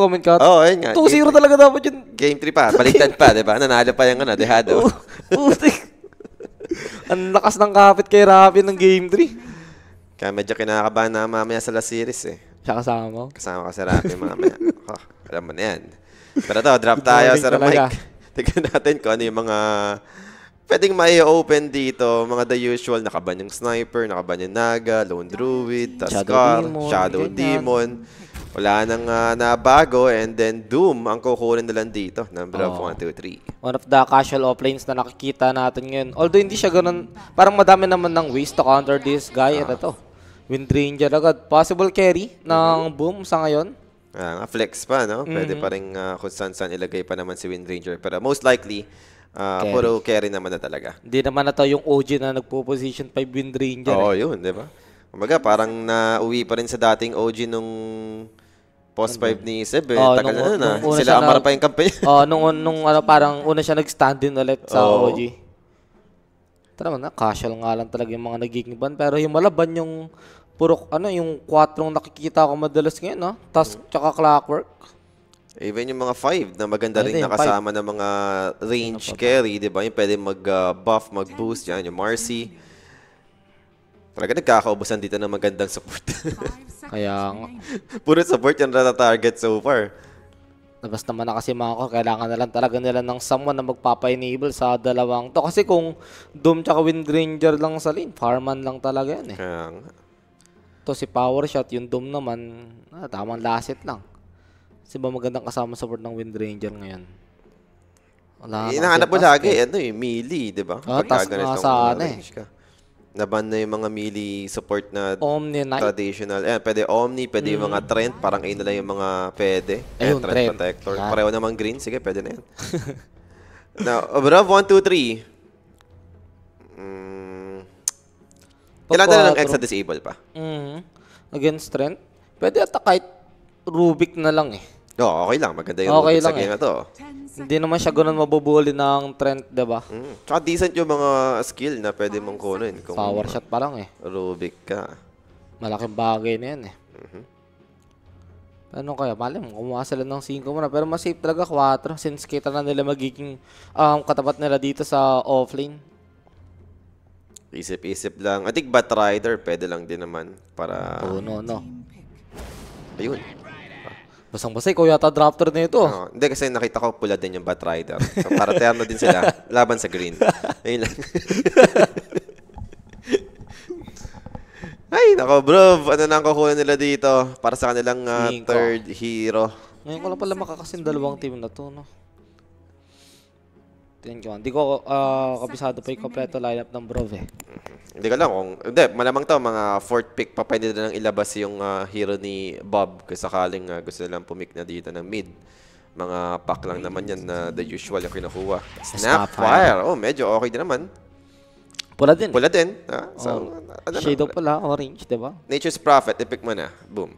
mag-comment ka. Oo, oh, ayun nga. 2-0 talaga dapat yun. Game 3 pa. Baliktad pa, di ba? Nanalo pa yung ano, dehado. Putik. Ang lakas ng kapit kay Rafi ng game 3. Kaya medyo kinakabahan na mamaya sa last series eh. Siya kasama mo. Kasama ka sa Rafi mamaya. oh, alam mo na yan. Pero to, drop tayo sa mic. Tignan natin kung ano yung mga pwedeng mai-open dito. Mga the usual, nakaban yung Sniper, nakaban yung Naga, Lone Druid, Tuskar, Demon, Shadow ganyan. Demon. Wala nang ah, nabago and then Doom ang kukunin na lang dito. Number of Oo. 1, 2, 3. One of the casual offlanes na nakikita natin ngayon. Although hindi siya ganun, parang madami naman ng ways to counter this guy. Ito to. Wind Ranger agad. Possible carry ng boom sa ngayon. Ah, flex pa, no? Pwede Mm-hmm. pa rin ah, kung saan-saan ilagay pa naman si Wind Ranger. Pero most likely, ah, Carry. puro carry naman na talaga. Hindi naman na to yung OG na nagpo-position 5 Wind Ranger. Oo, eh. yun, di ba? Kumbaga, parang nauwi pa rin sa dating OG nung post 5 ni Seb. Eh. Oo, Tagal Ano? nung- na nun, ah. nung una Sila Amara na- pa yung kampanya. Oh, nung, nung ano, parang una siya nag-stand din ulit sa Oo. OG. Naman na, casual nga lang talaga yung mga nagiging ban. Pero yung malaban yung puro, ano, yung 4 nakikita ko madalas ngayon, no? Task tsaka clockwork. Even yung mga 5 na maganda Ano rin din, nakasama ng mga range carry, di ba? Yung pwede mag-buff, mag-boost yan. Yung Marcy. Talaga nagkakaubusan dito ng magandang support. Kaya nga, Puro support yung nata-target so far. labas naman na kasi mga ko, kailangan na lang talaga nila ng someone na magpapa-enable sa dalawang to. Kasi kung Doom tsaka Wind Ranger lang sa lane, farman lang talaga yan eh. Kaya nga. To si Power Shot, yung Doom naman, ah, tamang lasit lang. Kasi ba magandang kasama support ng Wind Ranger ngayon? Wala na Hinahanap mo lagi, eh. ano eh, melee, di ba? Ah, Pagka task nga ganitong, sa ano eh. ka. Naban na yung mga melee support na Omni Knight. traditional. Eh, pwede Omni, pwede yung mga Trent, parang ayun na lang yung mga pwede. Eh, Mm. Ayun, Trent, Trent. Protector. Yan. Pareho namang green, sige, pwede na yan. Now, above 1, 2, 3. Mm, kailangan na ng Pagka- extra disable pa. Mhm. Against Trent. Pwede ata kahit Rubik na lang eh. Oo, okay lang. Maganda yung Okay Rubik sa lang game eh. na to. Hindi naman siya ganun mabubuli ng Trent, diba? Mm. Tsaka decent yung mga skill na pwede mong kunin. Kung Power shot pa lang eh. Rubik ka. Malaking bagay na yan eh. Mhm. Ano kaya? Mali mo, kumuha sila ng 5 muna. Pero mas safe talaga 4 since kita na nila magiging um, katapat nila dito sa offlane. Isip-isip lang. I think Bat Rider pwede lang din naman para... Oh, no, no. Ayun. Basang-basa, ikaw yata drafter na ito. Oo. hindi kasi nakita ko pula din yung Bat Rider. So, para terno din sila. Laban sa green. Ayun lang. Ay, nako bro. Ano na ang kukunin nila dito para sa kanilang ah, third hero. Ngayon ko lang pala makakasin dalawang team na to, no? Tingnan ko. Hindi ko ah, kabisado pa yung kompleto lineup ng Brov eh. Hindi ka lang kung... Hindi, malamang to, mga fourth pick pa pwede na lang ilabas yung ah, hero ni Bob kung sakaling ah, gusto nilang pumik na dito ng mid. Mga pack lang naman yan na the usual yung kinukuha. Snapfire. Oh, medyo okay din naman. Pula din. Pula din. ah. So, Oh. ano na, Shade of pula, orange, di ba? Nature's Prophet, i-pick mo na. Boom.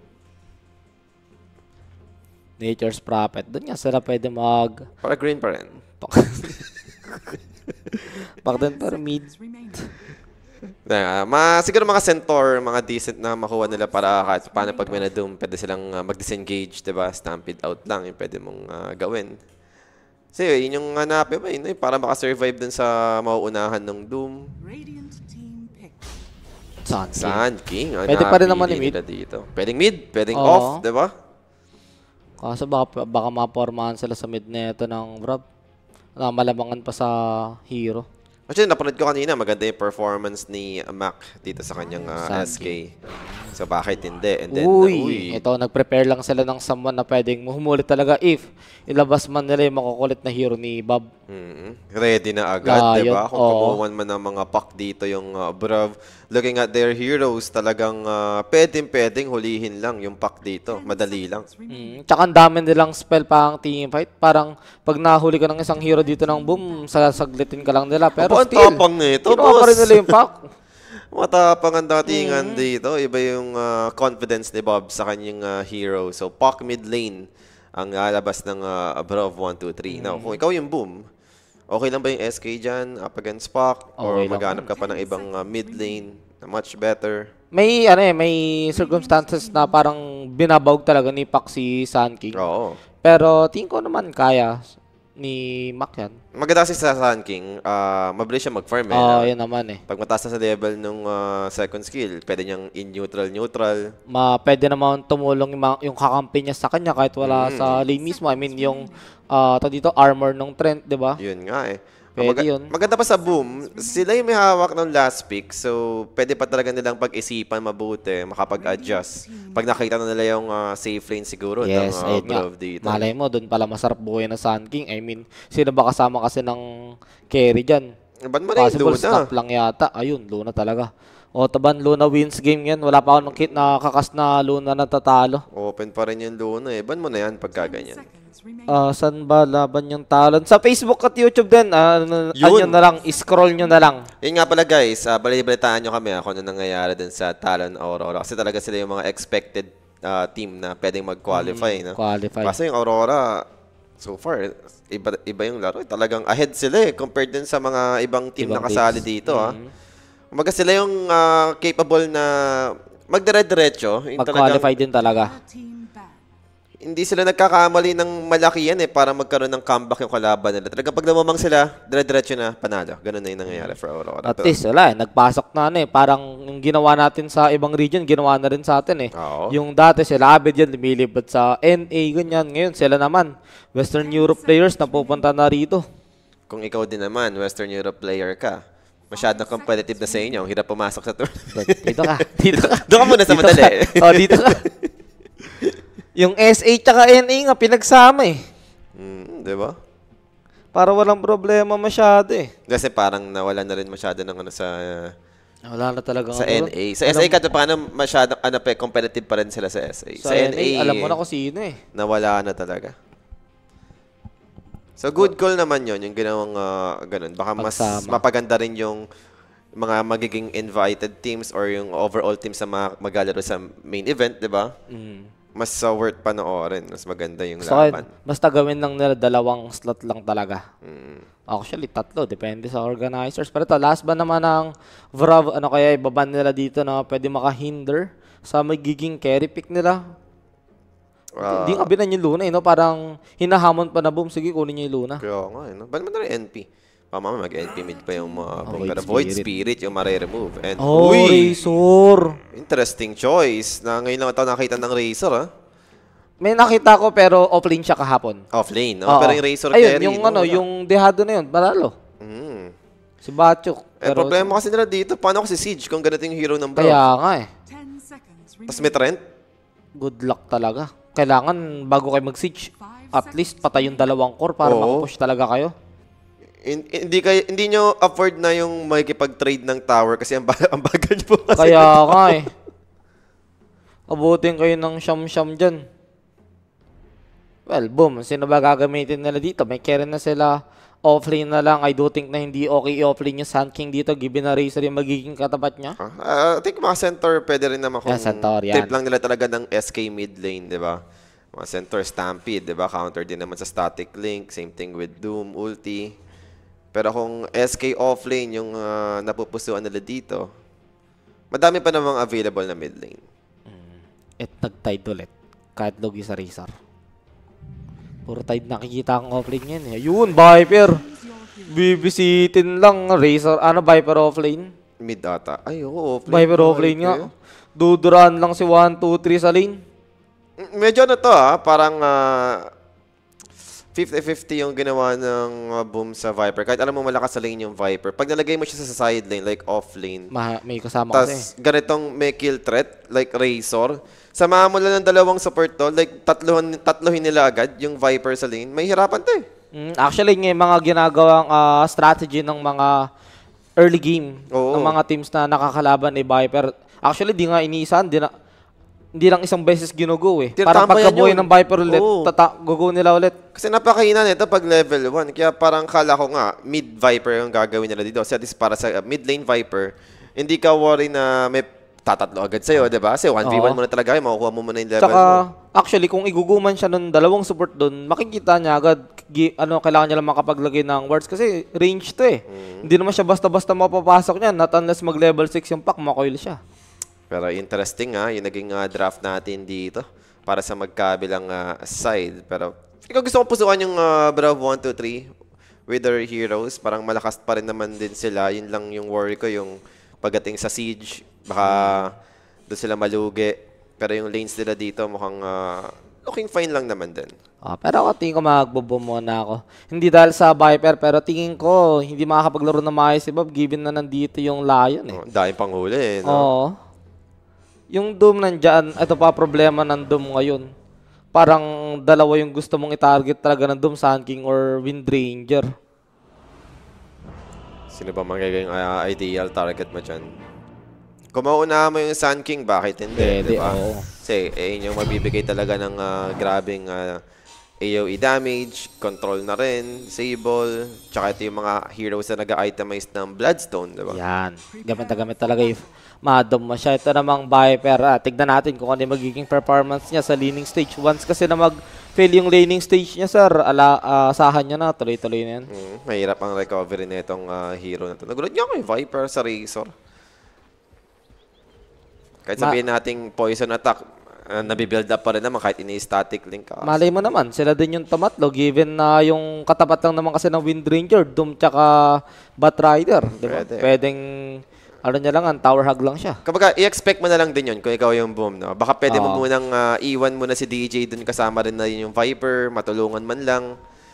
Nature's Prophet. Doon nga sila pwede mag... Para green pa rin. Back then, pero mid. Uh, ma, siguro mga centaur, mga decent na makuha nila para kahit paano pag may na-doom, pwede silang ah, mag-disengage, diba? Stampede out lang yung pwede mong ah, gawin. Kasi yun yung hanapin mo, yun, eh, para makasurvive dun sa mauunahan ng Doom. Saan? Sand King. ang Pwede pa rin naman i-mid. nila dito. Pwedeng mid, pwedeng Oo. off, diba? Kaso baka, baka mapormahan sila sa mid na ito ng Brov. Na malamangan pa sa hero. Actually, napanood ko kanina, maganda yung performance ni Mac dito sa kanyang ah, Sand SK. So, bakit hindi? And then, uy, uy. ito, nag-prepare lang sila ng someone na pwedeng humulit talaga if ilabas man nila yung makukulit na hero ni Bob. Mm, Ready na agad, Ah, di ba? Kung oo. kumuha man ng mga pack dito yung uh, Brav, looking at their heroes, talagang uh, pwedeng-pwedeng hulihin lang yung pack dito. Madali lang. Mm, tsaka ang dami nilang spell pa ang team fight. Parang pag nahuli ka ng isang hero dito ng boom, sasaglitin ka lang nila. Pero ang still, tapang nito, kinuha pa boss. rin nila yung pack. Matapang ang datingan Mm. dito. Iba yung uh, confidence ni Bob sa kanyang uh, hero. So, pack mid lane ang lalabas ng uh, Brav 1, 2, 3. Now, Mm. kung ikaw yung boom, okay lang ba yung SK dyan up against pack? Or Okay lang. maghanap ka pa ng ibang uh, mid lane na much better? May ano eh, may circumstances na parang binabawag talaga ni Pac si Sun King. Oo. Pero tingin ko naman kaya ni Mac yan. Maganda kasi sa Sun King, ah, mabilis siya mag-farm eh. Oo, no? yun naman eh. Pag mataas na sa level ng second skill, pwede niyang in-neutral-neutral. Ma, pwede naman tumulong yung, yung kakampi niya sa kanya kahit wala sa lane mismo. I mean, yung uh, dito armor ng Trent, di ba? Yun nga eh. Pwede Maga- yun. Maganda pa sa boom, sila yung may hawak ng last pick, so pwede pa talaga nilang pag-isipan mabuti, makapag-adjust. Pag nakita na nila yung ah, safe lane siguro Yes, ng uh, nga. dito. Malay mo, doon pala masarap buhay na Sun King. I mean, sino ba kasama kasi ng carry dyan? Ba't mo na yung Possible Luna? stop lang yata. Ayun, Luna talaga. O, taban, Luna wins game yan. Wala pa ako nakit nakakas na Luna na tatalo. Open pa rin yung Luna eh. Ban mo na yan pagka Ah, saan ba laban yung talon? Sa Facebook at YouTube din. Ah, ano, Yun. ano na lang, scroll nyo na lang. Yun nga pala guys, uh, balibalitaan nyo kami ah, kung ano nangyayari dun sa Talon Aurora. Kasi talaga sila yung mga expected ah, team na pwedeng mag-qualify. no? Mm, qualify. Kaso yung Aurora, so far, iba, iba yung laro. eh. Talagang ahead sila eh, compared dun sa mga ibang team Ibang na kasali teams. dito. ah. Umaga sila yung ah, capable na magdire-diretso. Mag-qualify din talaga. Hindi sila nagkakamali ng malaki yan eh para magkaroon ng comeback yung kalaban nila. Talagang pag namamang sila, dire-diretso na, panalo. Ganun na yung nangyayari for Aurora. At least, wala eh. Nagpasok na ano eh. Parang yung ginawa natin sa ibang region, ginawa na rin sa atin eh. Oo. Yung dati sila, Abed yan, lumilipad sa NA, ganyan. Ngayon, sila naman. Western Europe players na pupunta na rito. Kung ikaw din naman, Western Europe player ka, masyadong competitive na sa inyo, ang hirap pumasok sa tournament. Dito ka. Dito ka. Doon ka muna sa Dito madali. ka. Oh, dito ka. yung SA tsaka NA nga, pinagsama eh. mm, di ba? Para walang problema masyado eh. Kasi parang nawala na rin masyado ng ano sa Wala na talaga sa NA. Sa SA ka paano masyadong ano pa, competitive pa rin sila sa SA. Sa, NA, alam mo na kung sino eh. nawala na talaga. So good call naman yon yung ginawang ah, ganun. Baka mas Pagsama. mapaganda rin yung mga magiging invited teams or yung overall teams na mga maglalaro sa main event, di ba? Mm. Mas sa worth panoorin. Mas maganda yung So, laban. basta gawin lang nila dalawang slot lang talaga. Mm. Actually, tatlo. Depende sa organizers. Pero ito, last ba naman ng Vrav, ano kaya ibaban nila dito na pwede makahinder sa magiging carry pick nila? Ah, Hindi nga binan yung Luna, eh, no? Parang hinahamon pa na boom. Sige, kunin niyo yung Luna. Kaya nga, eh, no? Ba't mo na rin NP? Pamama mag-NP mid pa yung mga Oh, Void, Spirit. Spirit yung mare-remove. And, Oh, uy! Razor! Interesting choice. Na ngayon lang ito nakita ng Razor, ah. May nakita ko pero offlane siya kahapon. Off lane, no? Oo. Pero yung Razor Ayun, carry, yung no? ano, Wala. yung dehado na yun, balalo. Mm. Si Bachuk. Eh, Pero problema kasi nila dito, paano ko si Siege kung ganito yung hero ng bro? Kaya nga eh. Tapos may Trent? Good luck talaga. Kailangan bago kayo mag-siege, at least patay yung dalawang core para Oo. makapush talaga kayo. In- hindi kayo hindi nyo afford na yung makikipag-trade ng tower kasi ang, ba- ang bagal nyo po kasi. Kaya nga eh. Abutin kayo ng siyam-siyam dyan. Well, boom. Sino ba gagamitin nila dito? May carry na sila. Offlane na lang. I do think na hindi okay i-offlane yung Sand King dito. Given na Razor yung magiging katapat niya. Ah, I think mga centaur pwede rin naman kung Yeah, centaur, yan. trip lang nila talaga ng SK mid lane, di ba? Mga centaur stampede, di ba? Counter din naman sa static link. Same thing with Doom, ulti. Pero kung SK offlane yung ah, napupusuan nila dito, madami pa namang available na mid lane. At nag-tide ulit. Kahit logi sa Razor. Puro tide nakikita ang offlane yan eh. Ayun, Viper. Bibisitin lang. Razor, ano, Viper offlane? Mid ata. Ay, oo, offlane. Viper offlane nga. Duduraan lang si 1, 2, 3 sa lane. Mm, Medyo na to ah, parang ah, 50-50 yung ginawa ng ah, boom sa Viper. Kahit alam mo malakas sa lane yung Viper. Pag nalagay mo siya sa side lane, like off lane, Ma- may kasama kasi. tas ganitong may kill threat, like Razor, samahan mo lang ng dalawang support to, like tatlohin, tatlohin nila agad yung Viper sa lane, may hirapan to eh. Mm, actually, yung mga ginagawang ah, strategy ng mga early game Oo. ng mga teams na nakakalaban ni Viper. Actually, di nga iniisan, di na, hindi lang isang beses ginugo eh. Parang pagkabuhay ng Viper ulit, Oo. tata, gugo nila ulit. Kasi napakahina nito pag level 1. Kaya parang kala ko nga, mid Viper yung gagawin nila dito. Kasi at least para sa uh, mid lane Viper, hindi ka worry na may tatatlo agad sa'yo, di ba? Kasi 1v1 Oo. mo na talaga yun, makukuha mo muna yung level Tsaka, mo. actually, kung iguguman siya ng dalawang support doon, makikita niya agad, gi- ano, kailangan niya lang makapaglagay ng wards kasi range to eh. Mm. Hindi naman siya basta-basta mapapasok niyan, not unless mag-level 6 yung pack, makoil siya. Pero interesting nga, yung naging ah, draft natin dito para sa magkabilang ah, side. Pero ikaw gusto ko pusuan yung uh, Brav 1, 2, 3 with their heroes. Parang malakas pa rin naman din sila. Yun lang yung worry ko, yung pagdating sa siege. Baka doon sila malugi. Pero yung lanes nila dito mukhang ah, looking fine lang naman din. Ah, pero ako tingin ko magbobo muna ako. Hindi dahil sa Viper, pero tingin ko hindi makakapaglaro na maayos si Bob given na nandito yung Lion eh. Oh, dahil pang huli, eh, no? Oo. Yung Doom nandyan, ito pa problema ng Doom ngayon. Parang dalawa yung gusto mong i-target talaga ng Doom, Sun King or Wind Ranger. Sino ba magiging ah, ideal target mo dyan? Kung mauna mo yung Sun King, bakit hindi? Pwede, di ba? oo. Kasi eh, yun yung magbibigay talaga ng ah, grabing ah, AoE damage, control na rin, disable, tsaka ito yung mga heroes na nag-itemize ng Bloodstone, di ba? Yan. Gamit na gamit talaga if madom mo siya. Ito namang Viper. Ah, tignan natin kung ano yung magiging performance niya sa laning stage. Once kasi na mag-fail yung laning stage niya, sir, ala, ah, asahan niya na. Tuloy-tuloy na yan. Mm, mahirap ang recovery na itong ah, hero na to. Nagulat niya ako yung Viper sa Razor. Kahit sabihin nating poison attack, uh, nabibuild up pa rin naman kahit ini-static link ka. Malay mo naman, sila din yung tumatlo given na yung katapat lang naman kasi ng Wind Ranger, Doom tsaka Bat Rider. Di ba? Pwede. Pwedeng, ano niya lang, ang tower hug lang siya. Kapag i-expect mo na lang din yun kung ikaw yung boom, no? Baka pwede mo Oo. munang ah, iwan mo na si DJ dun kasama rin na yun yung Viper, matulungan man lang.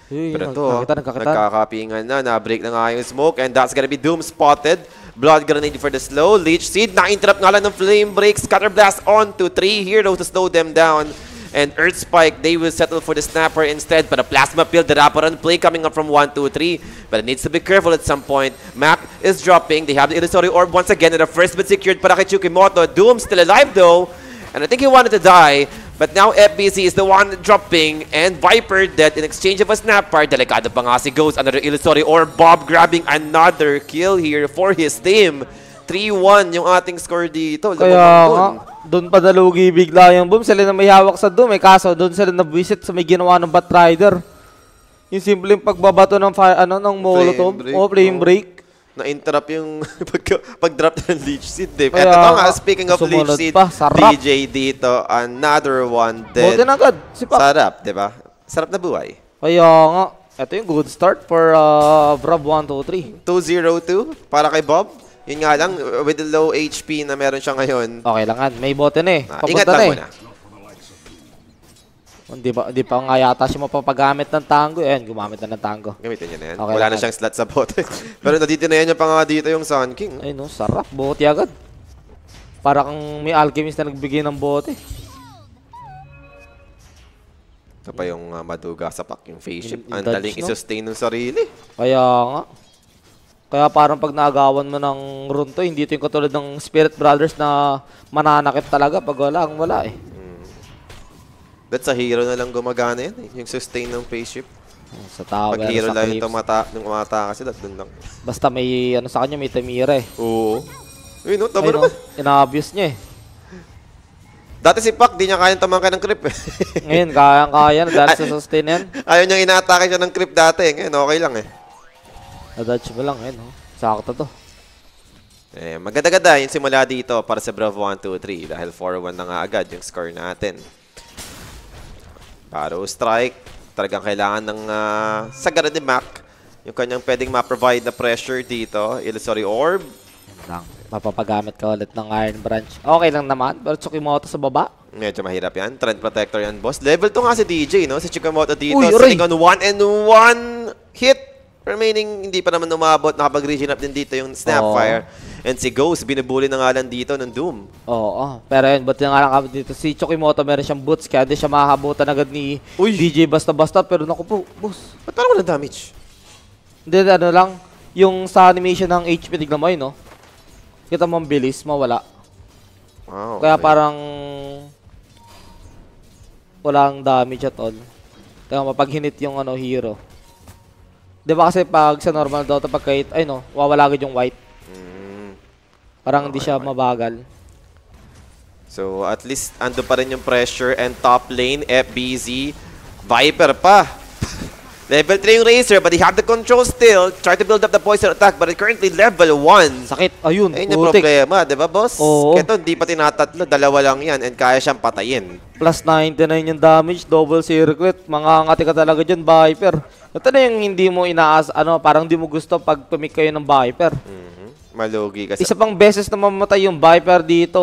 Uy, Pero ito, nagkakita, nagkakita. nagkakapingan na, na-break na nga yung smoke, and that's gonna be Doom spotted. Blood grenade for the slow. Leech Seed, na-interrupt nga lang ng flame break. Scatter Blast on to three heroes to slow them down. And Earth Spike, they will settle for the Snapper instead. But a Plasma Peel, the wraparound play coming up from 1, 2, 3. But it needs to be careful at some point. Mac is dropping. They have the Illusory Orb once again. And the first bit secured para kay Chukimoto. Doom still alive though. And I think he wanted to die. But now FBC is the one dropping and Viper dead in exchange of a snapper. Delikado pa nga Ghost. Another Illusory or Bob grabbing another kill here for his team. 3-1 yung ating score dito. Kaya nga, doon pa nalugi bigla yung Boom. Sila na may hawak sa Doom. Eh, kaso doon sila na-visit sa may ginawa ng Bat Rider. Yung simpleng pagbabato ng fire, ano, ng Molotov. break, O, flame oh. break. Na-interrupt yung pag- pag-drop ng Leech Seed. Eh. Kaya Eto nga, speaking of Leech Seed, pa, sarap. DJ dito, another one Buti dead. na agad. Si Pak. Sarap, di ba? Sarap na buhay. Kaya nga, ito yung good start for uh, Vrav 1, 2, 202 para kay Bob. Yun nga lang, with the low HP na meron siya ngayon, 3. Okay lang yan. May bote na eh. ah, ingat na lang eh. muna. Hindi pa, hindi pa nga yata siya mapapagamit ng tango. Ayan, gumamit na ng tango. Gamitin niya na yan. Okay Wala lang na yan. siyang slot sa bote. Pero naditinayan niya pa nga dito yung Sun King. Ay no, sarap. Bote agad. Para kang may alchemist na nagbigay ng bote. Ito pa yung uh, maduga sa pack, yung face. Yung- yung Ang daling no? i-sustain ng sarili. Kaya nga. Kaya parang pag naagawan mo ng run to, hindi ito yung katulad ng Spirit Brothers na mananakit talaga pag wala, ang wala eh. That's a hero na lang gumagana yan eh. Yung sustain ng face shift. Sa tower, Pag hero lang yung tumata, nung umata kasi dun lang. Basta may ano sa kanya, may tamira eh. Oo. Uy, no, tama naman. oh, ina-obvious niya eh. Dati si Pac, di niya kayang tamangkan ng creep eh. Ngayon, kayang-kaya na dahil sa sustain yan. Ayaw niyang inaatake siya ng creep dati. Ngayon, okay lang eh. Na-dodge mo lang, ayun oh. Sakto to. Eh, maganda-ganda yung simula dito para sa Bravo 1, 2, 3 dahil 4-1 na nga agad yung score natin. Paro strike. Talagang kailangan ng uh, sagara ni Mac. Yung kanyang pwedeng ma-provide na pressure dito. Illusory Orb. Lang. Mapapagamit ka ulit ng Iron Branch. Okay lang naman, pero Tsukimoto sa baba. Medyo mahirap yan. Trend Protector yan, boss. Level 2 nga si DJ, no? Si Chikamoto dito. Uy, on 1 and 1 hit. Remaining, hindi pa naman umabot. Nakapag-region up din dito yung Snapfire. And si Ghost, binubuli na nga lang dito ng Doom. Oo, pero yun, buti nga lang kami dito. Si Chukimoto meron siyang boots, kaya di siya makahabutan agad ni Uy! DJ basta-basta. Pero naku po, boss. Ba't parang walang damage? Hindi, ano lang, yung sa animation ng HP, tignan mo yun, no? Kita mo ang bilis, mawala. Wow. Kaya okay. parang walang damage at all. Kaya mapag hinit yung ano, hero. Di ba kasi pag sa normal Dota, pag kahit, ay no, wawala agad yung white. Mm. Parang hindi Okay, siya okay. mabagal. So, at least ando pa rin yung pressure and top lane, FBZ. Viper pa. Level 3 yung Razer, but he had the control still. Try to build up the poison attack, but currently level 1. Sakit. Ayun, Ayun yung putik. problema, di ba, boss? Oo. Keto, hindi pa tinatatlo. Dalawa lang yan, and kaya siyang patayin. Plus 99 yung damage, double circuit. Mga ngati ka talaga dyan, Viper. Ito na yung hindi mo inaas, ano, parang hindi mo gusto pag pumik kayo ng Viper. Mhm. Malugi kasi. Isa pang beses na mamatay yung Viper dito.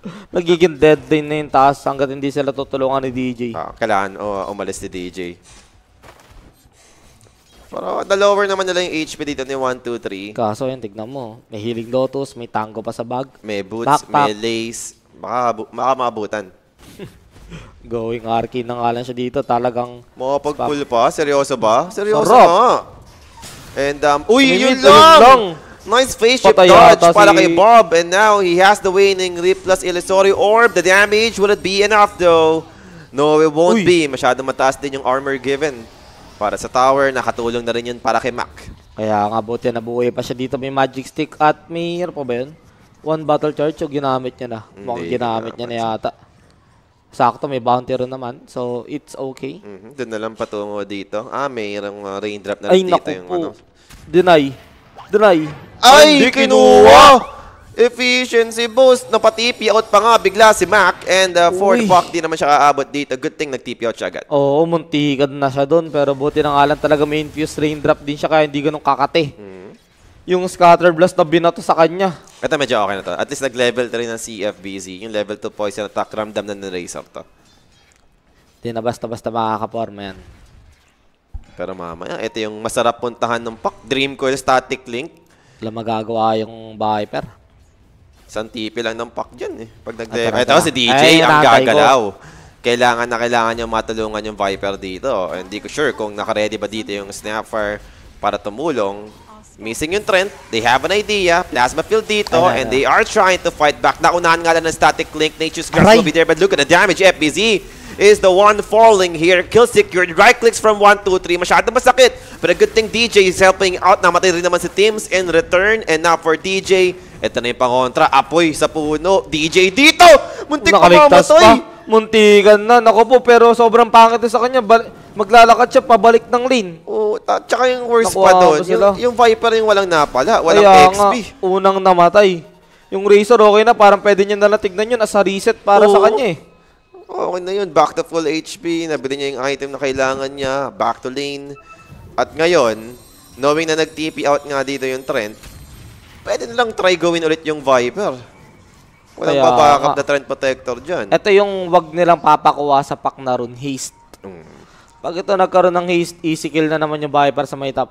Magiging dead din na yung taas hanggat hindi sila tutulungan ni DJ. Ah, kailangan o, umalis ni DJ. Pero na-lower naman nila yung HP dito ni 1, 2, 3. Kaso yun, tignan mo. May Healing Lotus, may Tango pa sa bag. May boots, Backpack. may lace. Baka, baka maabutan. Going Arky na nga lang siya dito. Talagang Makapag-pull pa? Seryoso ba? Seryoso Sarap. nga. And, um, uy, yun lang! lang. Nice face shift Patay dodge para si- kay Bob. And now, he has the winning Rip plus Illusory Orb. The damage, will it be enough though? No, it won't Uy. be. Masyado mataas din yung armor given. Para sa tower, nakatulong na rin yun para kay Mac. Kaya nga buti nabuhay pa siya dito. May magic stick at may ano pa ba yun? One battle charge o ginamit niya na? Mukhang ginamit niya na yata. Sakto, may bounty rin naman. So, it's okay. Mhm, Doon na lang patungo dito. Ah, mayroong uh, raindrop na Ay, dito naku yung po. ano. Deny. Deny. Ay, Hindi kinuha! Efficiency boost. Napatipi out pa nga bigla si Mac. And uh, for the Uy. puck, di naman siya kaabot dito. Good thing nag-TP out siya agad. Oo, muntikan na siya doon. Pero buti na nga lang talaga may infused raindrop din siya kaya hindi ganun kakate. Mhm. Yung scatter blast na binato sa kanya. Ito medyo okay na to. At least nag-level 3 ng CFBZ. Yung level 2 poison attack, ramdam na ng Razor to. Hindi na basta-basta makakaporma yan. Pero mamaya, ito yung masarap puntahan ng puck. Dream Coil Static Link. Wala magagawa yung Viper. Isang TP lang ng puck dyan eh. Pag nag Ito si. DJ, Ay, ang natay ko. gagalaw. Kailangan na kailangan niya matulungan yung Viper dito. Hindi ko sure kung naka-ready ba dito yung Snapfire para tumulong. Missing yung Trent. They have an idea. Plasma field dito. Ay, and ay. they are trying to fight back. Naunahan nga lang ng static link. Nature's Aray! will be there. But look at the damage. FBZ is the one falling here. Kill secured. Right clicks from 1, 2, 3. Masyadong masakit. But a good thing DJ is helping out. Namatay rin naman si Tims in return. And now for DJ, ito na yung pangontra. Apoy sa puno. DJ dito! Muntik pa mamatay! Muntikan na. Naku po, pero sobrang pangit sa kanya. Bal- maglalakad siya pabalik ng lane. Oo, ta- tsaka yung worst Nakuha pa doon, yung, yung Viper yung walang napala, walang Kaya XP. nga, unang namatay. Yung Razor, okay na. Parang pwede niya na tignan yun as a reset para sa Oo. kanya eh. Okay na yun, back to full HP, nabili niya yung item na kailangan niya, back to lane. At ngayon, knowing na nag-TP out nga dito yung Trent, pwede nilang try gawin ulit yung Viper. Walang Kaya babackup na Trent Protector dyan. Ito yung wag nilang papakuha sa pack na run, haste. Mm, Pag ito nagkaroon ng easy kill na naman yung Viper sa may top.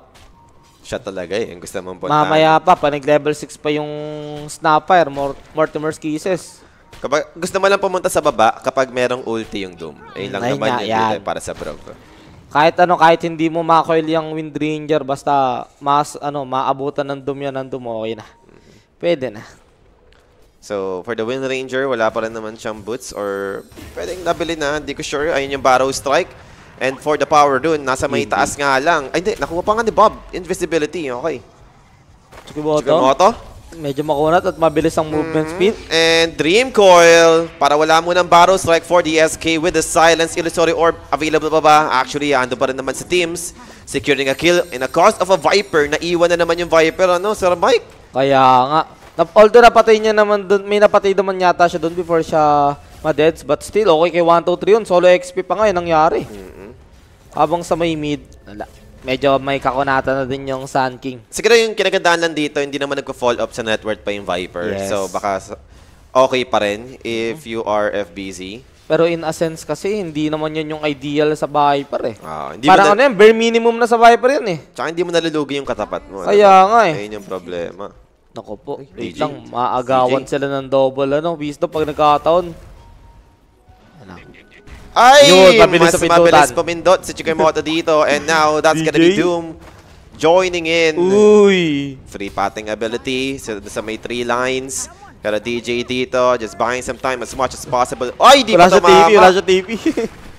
siya talaga eh, yung gusto mong puntahan. Mamaya pa, pa nag-level 6 pa yung Snapfire, Mort Mortimer's Kisses. Kapag, gusto mo lang pumunta sa baba kapag merong ulti yung Doom. Ayun lang Ayun naman nga, yung dito para sa Brov. Kahit ano, kahit hindi mo makoil yung Wind Ranger, basta mas, ano, maabutan ng Doom yan ng Doom, okay na. Pwede na. So, for the Wind Ranger, wala pa rin naman siyang boots or pwedeng nabili na, hindi ko sure. Ayun yung Barrow Strike. And for the power dun, nasa may taas nga lang. Ay, hindi, nakuha pa nga ni Bob. Invisibility, okay. Tsukimoto, Tsukamoto. medyo makunat at mabilis ang movement speed. And Dream Coil, para wala mo ng Barrow Strike for the SK with the Silence Illusory Orb. Available pa ba? Actually, ando pa rin naman sa teams. Securing a kill in a cost of a Viper. Naiwan na naman yung Viper, ano, Sir Mike? Kaya nga, although napatay niya naman dun, may napatay naman yata siya dun before siya ma-deads, but still, okay kay 1, 2, 3 yun. Solo XP pa nga yun nangyari. Habang sa may mid, wala. Medyo may kakunata na din yung Sun King. Siguro yung kinagandaan lang dito, hindi naman nagko-fall up sa net worth pa yung Viper. Yes. So baka okay pa rin if you are FBZ. Pero in a sense kasi, hindi naman yun yung ideal sa Viper eh. Ah, hindi Parang na- ano yan, bare minimum na sa Viper yan eh. Tsaka hindi mo nalulugi yung katapat mo. Kaya nga eh. Ayun yung problema. Naku po, wait lang, maagawan DJ. sila ng double ano, wisdom pag nagkataon. Ay! Yun, mabilis mas sa pindutan. mabilis pumindot si Chikamoto dito. And now, that's gonna be? Doom joining in. Uy! Free patting ability sa, sa may three lines. Pero DJ dito, just buying some time as much as possible. Ay, di Wala pa siya TV, wala tumama. siya TV.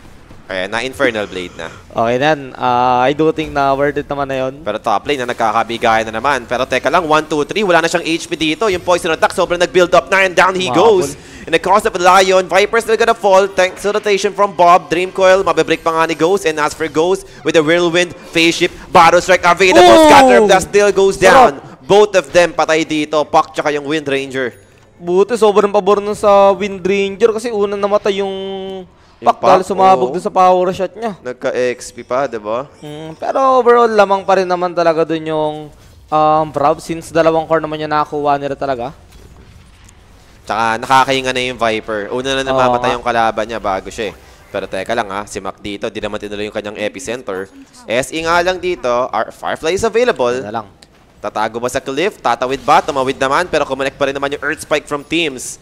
Kaya na Infernal Blade na. okay then, ah, I do think na worth it naman na yun. Pero top lane na nagkakabigayan na naman. Pero teka lang, 1, 2, 3. Wala na siyang HP dito. Yung poison attack, sobrang nag-build up na and down he Umabol. goes. And the cost of Lion, Viper still gonna fall thanks to rotation from Bob. Dream Coil, mabibreak pa nga ni Ghost. And as for Ghost, with the Whirlwind, Phase Shift, Battle Strike available. Oh! Scatter Blast still goes down. Both of them patay dito. Puck tsaka yung Wind Ranger. Buti sobrang pabor nun sa Wind Ranger kasi una namatay yung Pak dahil sumabog oo. dun sa power shot niya. Nagka-XP pa, diba? Mm, pero overall, lamang pa rin naman talaga dun yung um, Brav since dalawang core naman yung nakakuha nila talaga. Tsaka nakakahinga na yung Viper. Una na namamatay nga. yung kalaban niya bago siya eh. Pero teka lang ha, si Mac dito, di naman tinuloy yung kanyang epicenter. SE nga lang dito, our Firefly is available. Na lang. Tatago ba sa cliff? Tatawid ba? Tumawid naman, pero kumonect pa rin naman yung Earth Spike from teams.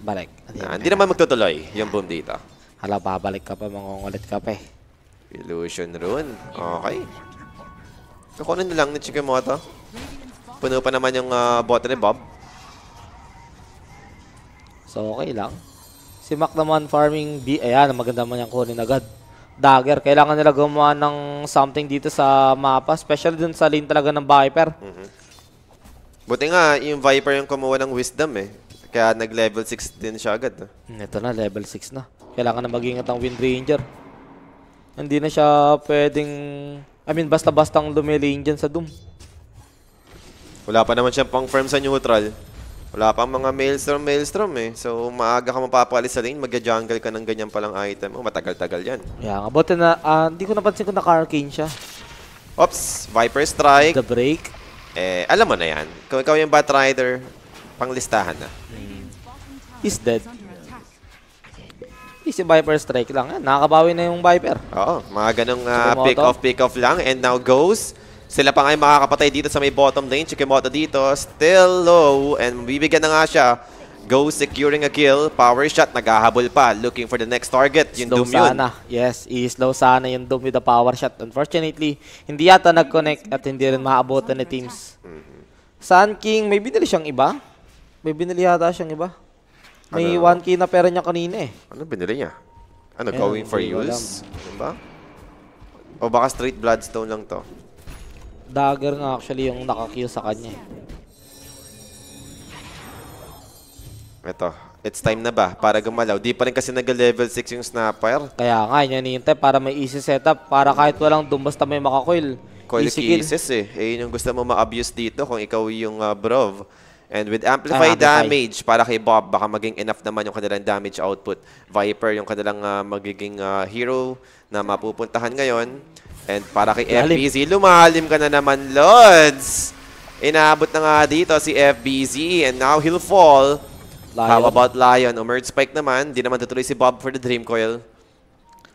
Balik. Ah, Hindi naman magtutuloy yung boom dito. Hala, babalik ka pa, mangungulit ka pa eh. Illusion Rune. Okay. Kukunin na lang ni Chikamoto. Puno pa naman yung uh, bota ni Bob. So, okay lang. Si Mac naman farming B. Ayan, maganda man yung kunin agad. Dagger. Kailangan nila gumawa ng something dito sa mapa. Especially dun sa lane talaga ng Viper. Buti nga, yung Viper yung kumuha ng Wisdom eh. Kaya nag-level 6 din siya agad. ah. Hmm, Ito na, level 6 na. Kailangan na mag-ingat ang Wind Ranger. Hindi na siya pwedeng... I mean, basta-bastang lumilane dyan sa Doom. Wala pa naman siyang pang firm sa neutral. Wala pang mga maelstrom, maelstrom eh. So, maaga ka mapapalis sa lane, magja-jungle ka ng ganyan palang item. Oh, matagal-tagal yan. Kaya nga, buti na... ah, Hindi ko napansin kung naka-arcane siya. Oops, Viper Strike. The break. Eh, alam mo na yan. Kung ikaw yung Bat Rider, panglistahan na. Is dead. Easy Viper strike lang. Yan, nakakabawi na yung Viper. Oo, mga ganong uh, Chikimoto. pick-off, pick-off lang. And now goes. Sila pa nga yung makakapatay dito sa may bottom lane. Chikimoto dito, still low. And bibigyan na nga siya. Goes securing a kill. Power shot, naghahabol pa. Looking for the next target. Yung slow Doom yun. sana. Yes, i-slow sana yung Doom with the power shot. Unfortunately, hindi yata nag-connect at hindi rin maabutan ni teams. Mm-hmm. Sun King, may binili siyang iba? May binili yata siyang iba. May Ano? 1k na pera niya kanina eh. Ano binili niya? Ano, Ayun, going for use? Ano ba? O baka straight bloodstone lang to. Dagger nga actually yung nakakill sa kanya eh. Ito, it's time na ba para gumalaw? Di pa rin kasi nag-level 6 yung snapper. Kaya nga, yun para may easy setup. Para kahit walang Doom, basta may makakoil. Coil Easy kill. cases eh. Eh, yun yung gusto mo ma-abuse dito kung ikaw yung uh, Brov. And with Amplify Ah, Amplify. damage para kay Bob, baka maging enough naman yung kanilang damage output. Viper yung kanilang uh, magiging uh, hero na mapupuntahan ngayon. And para kay Lalim. FBZ, lumalim ka na naman, Lods! Inaabot na nga dito si FBZ and now he'll fall. Lion. How about Lion? Umerge Spike naman. Di naman tutuloy si Bob for the Dream Coil.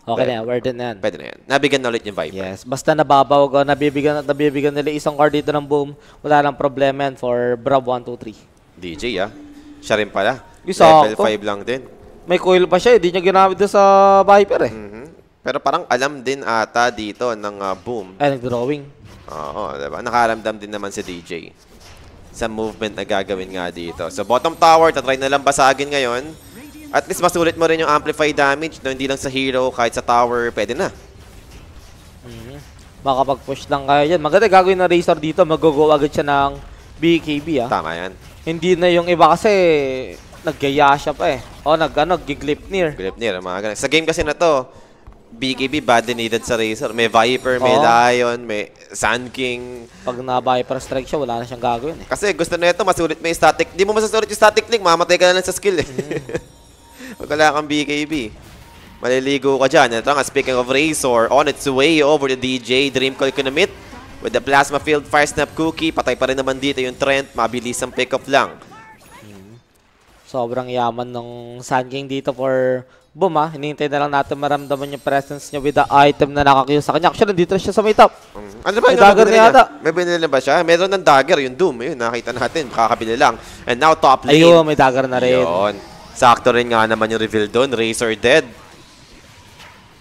Okay na yan, worth it na yan. Pwede na yan. Nabigyan na ulit yung Viper. Yes, basta nababaw ko, nabibigyan at nabibigyan nila isang card dito ng boom, wala lang problema yan for Brav 1, 2, 3. DJ ah. Siya rin pala. Isa Level ako. 5 lang din. May coil pa siya, hindi niya ginamit doon sa Viper eh. Mhm. Pero parang alam din ata dito ng ah, boom. Ay, nag-drawing. Oo, diba? Nakaramdam din naman si DJ sa movement na gagawin nga dito. So bottom tower, tatry na lang basagin ngayon. At least masulit mo rin yung amplify damage, no? hindi lang sa hero, kahit sa tower, pwede na. Makapag-push lang kaya yan. Maganda gagawin na Razor dito, mag-go agad siya ng BKB ah. Tama yan. Hindi na yung iba kasi naggaya siya pa eh. O nag ano, giglip near. Gripnir, mga ganun. Sa game kasi na to, BKB badly needed sa Razor. May Viper, may Oo. Lion, may Sand King. Pag na Viper strike siya, wala na siyang gagawin eh. Kasi gusto na ito, masulit may static. Di mo masasulit yung static link, mamatay ka na lang sa skill eh. Pag wala kang BKB. Maliligo ka dyan. Ito nga, speaking of Razor, on its way over to DJ, Dream Call Economit. With the Plasma Field Fire Snap Cookie, patay pa rin naman dito yung Trent, mabilis ang pick-off lang. Sobrang yaman ng Sun King dito for boom ah. Hinihintay na lang natin maramdaman yung presence niya with the item na nakakill sa kanya. Actually, nandito na siya sa may top. Mm. Ano ba May yung dagger binili niya niya? ata. May binili ba siya? Meron ng dagger, yung Doom. Yun, nakita natin. Kakabili lang. And now, top lane. Ayun, may dagger na rin. Yun. Sakto rin nga naman yung reveal doon. Razor dead.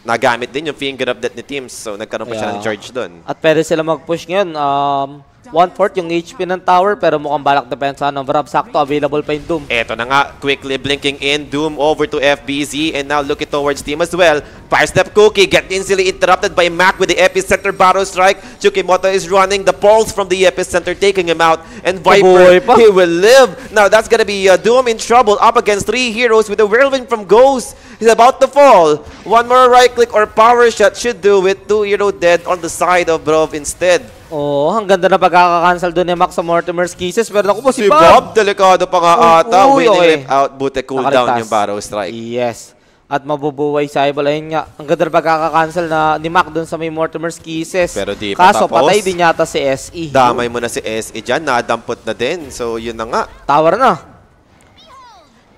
Nagamit din yung finger of death ni Teams. So, nagkaroon pa siya Kaya- ng charge doon. At pwede sila mag-push ngayon. Um, 1-4 yung HP ng tower pero mukhang balak depensa ng Vrab. Sakto, available pa yung Doom. Eto na nga, quickly blinking in, Doom over to FBZ, and now looking towards team as well. Fire Step Cookie get instantly interrupted by Mac with the Epicenter Battle Strike. Chukimoto is running the pulse from the Epicenter, taking him out. And Viper, he will live. Now that's gonna be uh, Doom in trouble up against three heroes with a whirlwind from Ghost. He's about to fall. One more right click or power shot should do it. Two hero dead on the side of Brov instead. Oh, ang ganda na pagkaka-cancel doon ni Max sa Mortimer's Kisses. Pero naku po si, Si Bob, delikado pa nga ata. uy, Winning okay. rip out, buti cooldown yung Barrow Strike. Yes. At mabubuhay si Eyeball. Ayun nga, ang ganda na pagkaka-cancel na ni Mac doon sa may Mortimer's Kisses. Pero di pa Kaso tapos. patay din yata si SE. Damay mo na si SE dyan, nadampot na din. So, yun na nga. Tower na.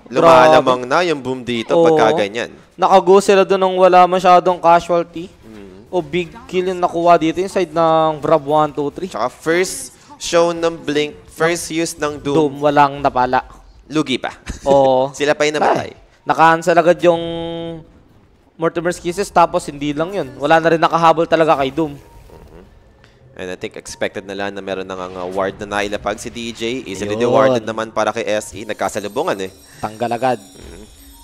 Lumalamang na yung boom dito Oo. pagka ganyan. Nakago sila doon nung wala masyadong casualty. Mm. O big kill yung nakuha dito inside ng Brab 1, 2, 3. Tsaka first show ng Blink, first use ng Doom, Doom, walang napala. lugi pa. Oo. Sila pa yung namatay. Naka-cancel agad yung Mortimer's Kisses tapos hindi lang yun. Wala na rin nakahabol talaga kay Doom. And I think expected na lang na meron nang ang ward na nailapag si DJ. Easily Yun. rewarded naman para kay SE. Nagkasalubungan eh. Tanggal agad.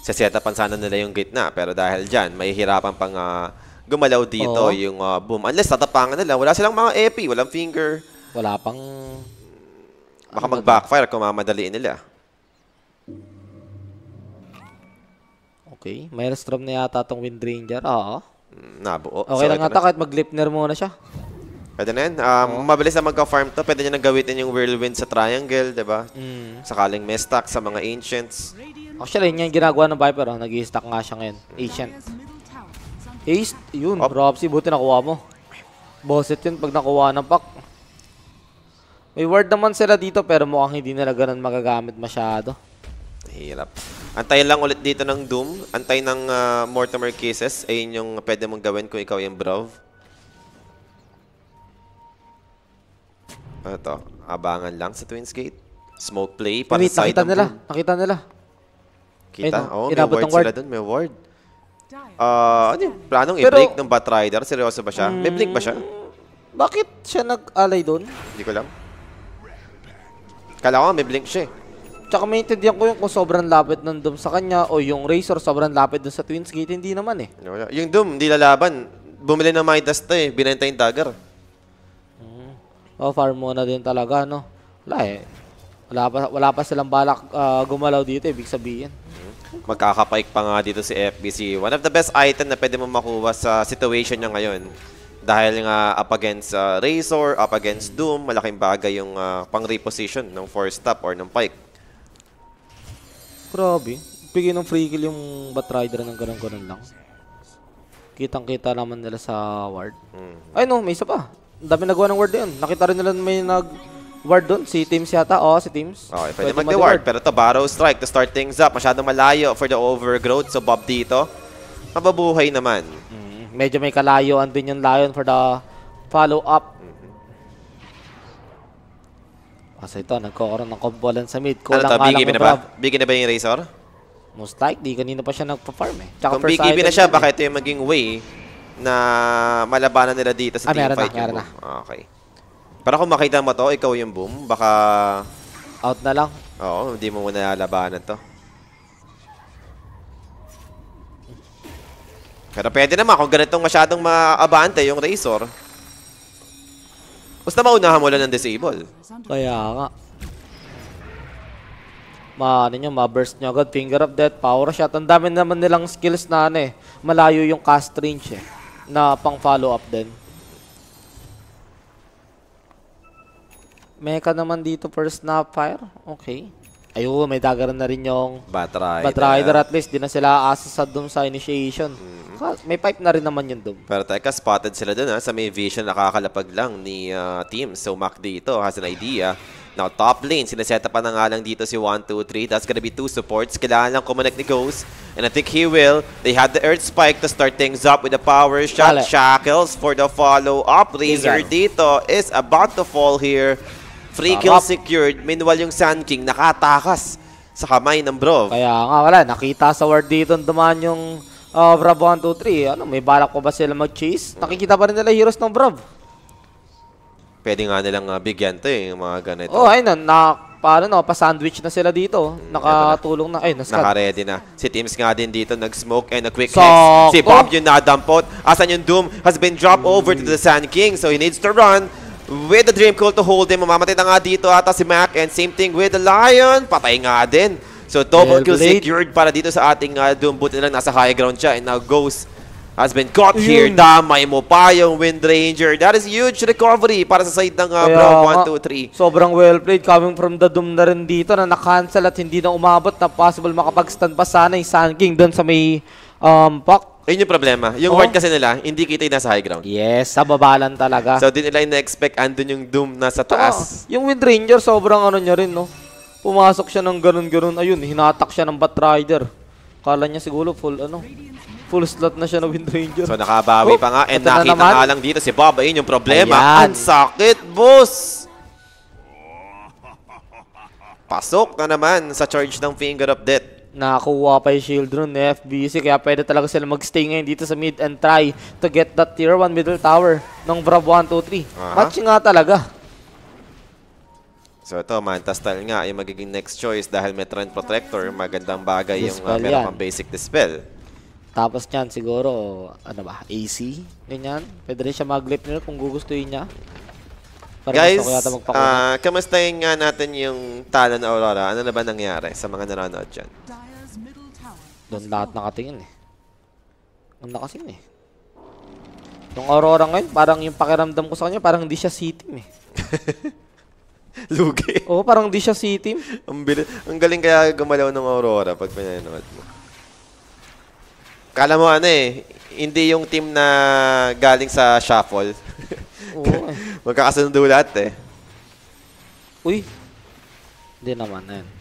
Sa setupan sana nila yung gitna. Pero dahil dyan, may hirapan pang ah, gumalaw dito Oo. yung ah, boom. Unless tatapangan nila. Wala silang mga EP, walang finger. Wala pang... Baka mag-backfire kung mamadaliin nila. Okay, Maelstrom na yata itong Wind Ranger. Oo. Mm, Nabuo. Okay lang ito ata na. kahit mag-Lipner muna siya. Pwede na yan. Um, Mabilis na magka-farm to. Pwede nyo nang gawitin yung whirlwind sa triangle, di ba? Mm. Sakaling may stack sa mga ancients. Actually, yun yung ginagawa ng Viper. Oh. nag-i-stack nga siya ngayon. Ancient. Haste. Yun, Op. Robsy. Buti nakuha mo. Bosset yun pag nakuha ng pack. May ward naman sila dito pero mukhang hindi nila ganun magagamit masyado. Hirap. Antayin lang ulit dito ng Doom. Antay ng ah, Mortimer cases. Ayun yung pwede mong gawin kung ikaw yung Brov. Ano to? Abangan lang sa Twins Gate. Smoke play para Wait, sa side nakita nila. Boom. Nakita nila. Kita? Oo, may inabot ward ward. sila dun. May ward. Ah, ano yung planong Pero- i-break ng Batrider? Seryoso ba siya? May blink ba siya? Bakit siya nag-alay doon? Hindi ko alam. Kala ko nga may blink siya eh. Tsaka maintindihan ko yung kung sobrang lapit ng Doom sa kanya o yung Razor sobrang lapit dun sa Twins Gate. Hindi naman eh. Wala. Yung Doom, hindi lalaban. Bumili ng Midas to eh. Binenta yung dagger. O, farm muna din talaga, no? Wala eh. Wala pa, wala pa silang balak ah, gumalaw dito, ibig sabihin. Magkakapike pa nga dito si FBC. One of the best item na pwede mo makuha sa situation niya ngayon. Dahil nga up against uh, Razor, up against Doom, malaking bagay yung uh, pang reposition ng 4 stop or ng pike. Grabe. Bigay ng free kill yung Batrider ng ganun-ganun lang. Kitang-kita naman nila sa ward. Mm. Ay no, may isa pa. Ang dami nagawa ng ward yun. Nakita rin nila may nag-ward doon. Si Teams yata. Oo, si Teams. Okay, pwede mag-reward. Pero to Barrow Strike to start things up. Masyadong malayo for the overgrowth. So Bob dito, mababuhay naman. Mm, medyo may kalayuan din yung Lion for the follow-up. Kasi ito, nagkakaroon ng combolan sa mid. Ano Kulang to, lang bigay yung na ba? Bigay na ba yung Razor? Most likely, kanina pa siya nagpa-farm eh. Tsaka Kung BKB na siya, yun baka eh. ito yung maging way na malabanan nila dito sa Ah, meron teamfight na, meron yung boom. Okay. Pero kung makita mo to, ikaw yung boom, baka, Out na lang. oo, hindi mo muna lalabanan to. Pero pwede naman, kung ganitong masyadong maabante yung Razor, basta maunahan mo lang ng disable. Kaya nga. Ma, ano nyo, ma-burst nyo agad. Finger of death, power shot. Ang dami naman nilang skills na ano eh. Malayo yung cast range eh. Na pang follow up din. Mecha naman dito for snapfire. Okay. Ayun, may dagger na rin yung Batrider. But Rider at least, di na sila asa sa Doom sa initiation. Ka- May pipe na rin naman yung Doom. Pero teka, spotted sila dun ha. Sa may vision, nakakalapag lang ni uh, team. So Mac dito has an idea. Now top lane, sineseta pa na nga lang dito si 1, 2, 3. That's gonna be two supports. Kailangan lang kumonect ni Ghost. And I think he will. They have the Earth Spike to start things up with a power shot. Dale. Shackles for the follow-up. Razor dito is about to fall here. Free kill Sarap. secured. Meanwhile, yung Sand King nakatakas sa kamay ng bro. Kaya nga wala, nakita sa ward dito dumaan yung uh, Brav 1, 2, 3. Ano, may balak ko ba sila mag-chase? Nakikita pa rin nila heroes ng Brav. Pwede nga nilang ah, bigyan to eh, yung mga ganito. Oh, ayun na. na paano no, pa-sandwich na sila dito. Nakatulong na. Ay, naskat. Naka-ready na. Si Teams nga din dito, nag-smoke and a quick Sakto. hex. Si Bob yung nadampot. Asan yung Doom has been dropped over to the Sand King. So he needs to run with the Dream Coil to hold him. Mamamatay na nga dito ata si Mac. And same thing with the Lion. Patay nga din. So double kill secured para dito sa ating uh, Doom. Buti na lang nasa high ground siya. And now Ghost has been caught Ayun. here. Damay mo pa yung Wind Ranger. That is huge recovery para sa side ng uh, Kaya Brown nga, 1, 2, 3. Sobrang well played coming from the Doom na rin dito na na-cancel at hindi na umabot na possible makapag-stand pa sana yung Sun King doon sa may um, puck. Ayun yung problema. Yung Oh. ward kasi nila, hindi kita yung nasa high ground. Yes, sa babalan talaga. So, di nila na-expect andun yung Doom nasa taas. Ah, yung Wind Ranger, sobrang ano niya rin, no? Pumasok siya ng ganun-ganun. Ayun, hinatak siya ng Bat Rider. Kala niya siguro full, ano, full slot na siya ng Wind Ranger. So, nakabawi Oh, pa nga. And ito na nakita naman. nga lang dito si Bob. Ayun yung problema. Ayan. Ang sakit, boss! Pasok na naman sa charge ng Finger of Death. Nakakuha pa yung shield rune ni FBC kaya pwede talaga sila magstay ngayon dito sa mid and try to get that tier 1 middle tower ng Brav 1, 2, 3. Aha. Match nga talaga. So ito, Manta Style nga yung magiging next choice dahil may Trend Protector. Magandang bagay yung uh, Dispel meron pang basic Dispel. Tapos niyan siguro, ano ba, AC? Ganyan. Pwede rin siya mag-lip nila kung gugustuhin niya. Para Guys, ah, kamustahin nga natin yung talo na Aurora. Ano na ba nangyari sa mga nanonood dyan? Doon lahat nakatingin eh. Ang nakasin eh. Yung Aurora ngayon, parang yung pakiramdam ko sa kanya, parang hindi siya C-team eh. Lugi. Oo, parang hindi siya C-team. ang, bilis, ang galing kaya gumalaw ng Aurora pag pinanood mo. Kala mo ano eh, hindi yung team na galing sa shuffle. Oo eh. Magkakasundo lahat eh. Uy. Hindi naman, ayun.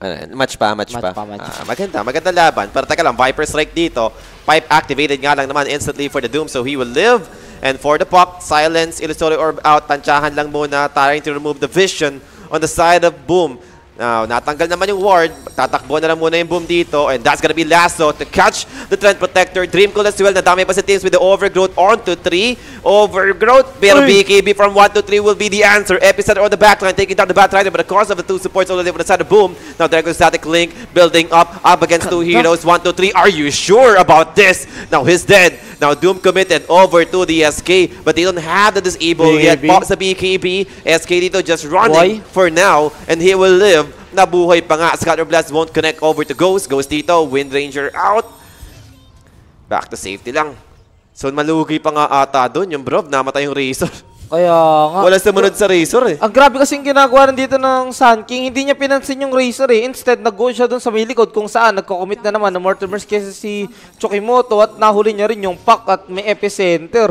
Ano, match pa, match, Match pa. pa, match. Ah, maganda, maganda laban. Pero teka lang, Viper Strike dito. Pipe activated nga lang naman instantly for the Doom, so he will live. And for the puck, silence, Illusory Orb out. Tansyahan lang muna, trying to remove the vision on the side of Boom. Now, natanggal naman yung ward. Tatakbo na lang muna yung Boom dito. And that's gonna be Lasso to catch the Trend Protector. Dream Cool as well. Nadami pa sa teams with the Overgrowth on to 3. Overgrowth. Pero. BKB from 1 to 3 will be the answer. Epicenter on the backline, taking down the Batrider. But the cost of the two supports only on the side of Boom. Now, goes Static Link, building up, up against two heroes. 1 to 3. Are you sure about this? Now, he's dead. Now, Doom committed over to the SK. But they don't have the disable yet. BKB. Pop sa BKB. SK dito just running Boy. for now. And he will live. Nabuhay pa nga. Scatter Blast won't connect over to Ghost. Ghost dito. Wind Ranger out. Back to safety lang. So, malugi pa nga ata doon. Yung bro, namatay yung Razor. Kaya nga. Wala sumunod sa Razor eh. Ang grabe kasing ginagawa rin dito ng Sun King, hindi niya pinansin yung Razor eh. Instead, nag-go siya dun sa may likod kung saan nagko-commit na naman ng Mortimer's kesa si Chokimoto at nahuli niya rin yung pack at may epicenter.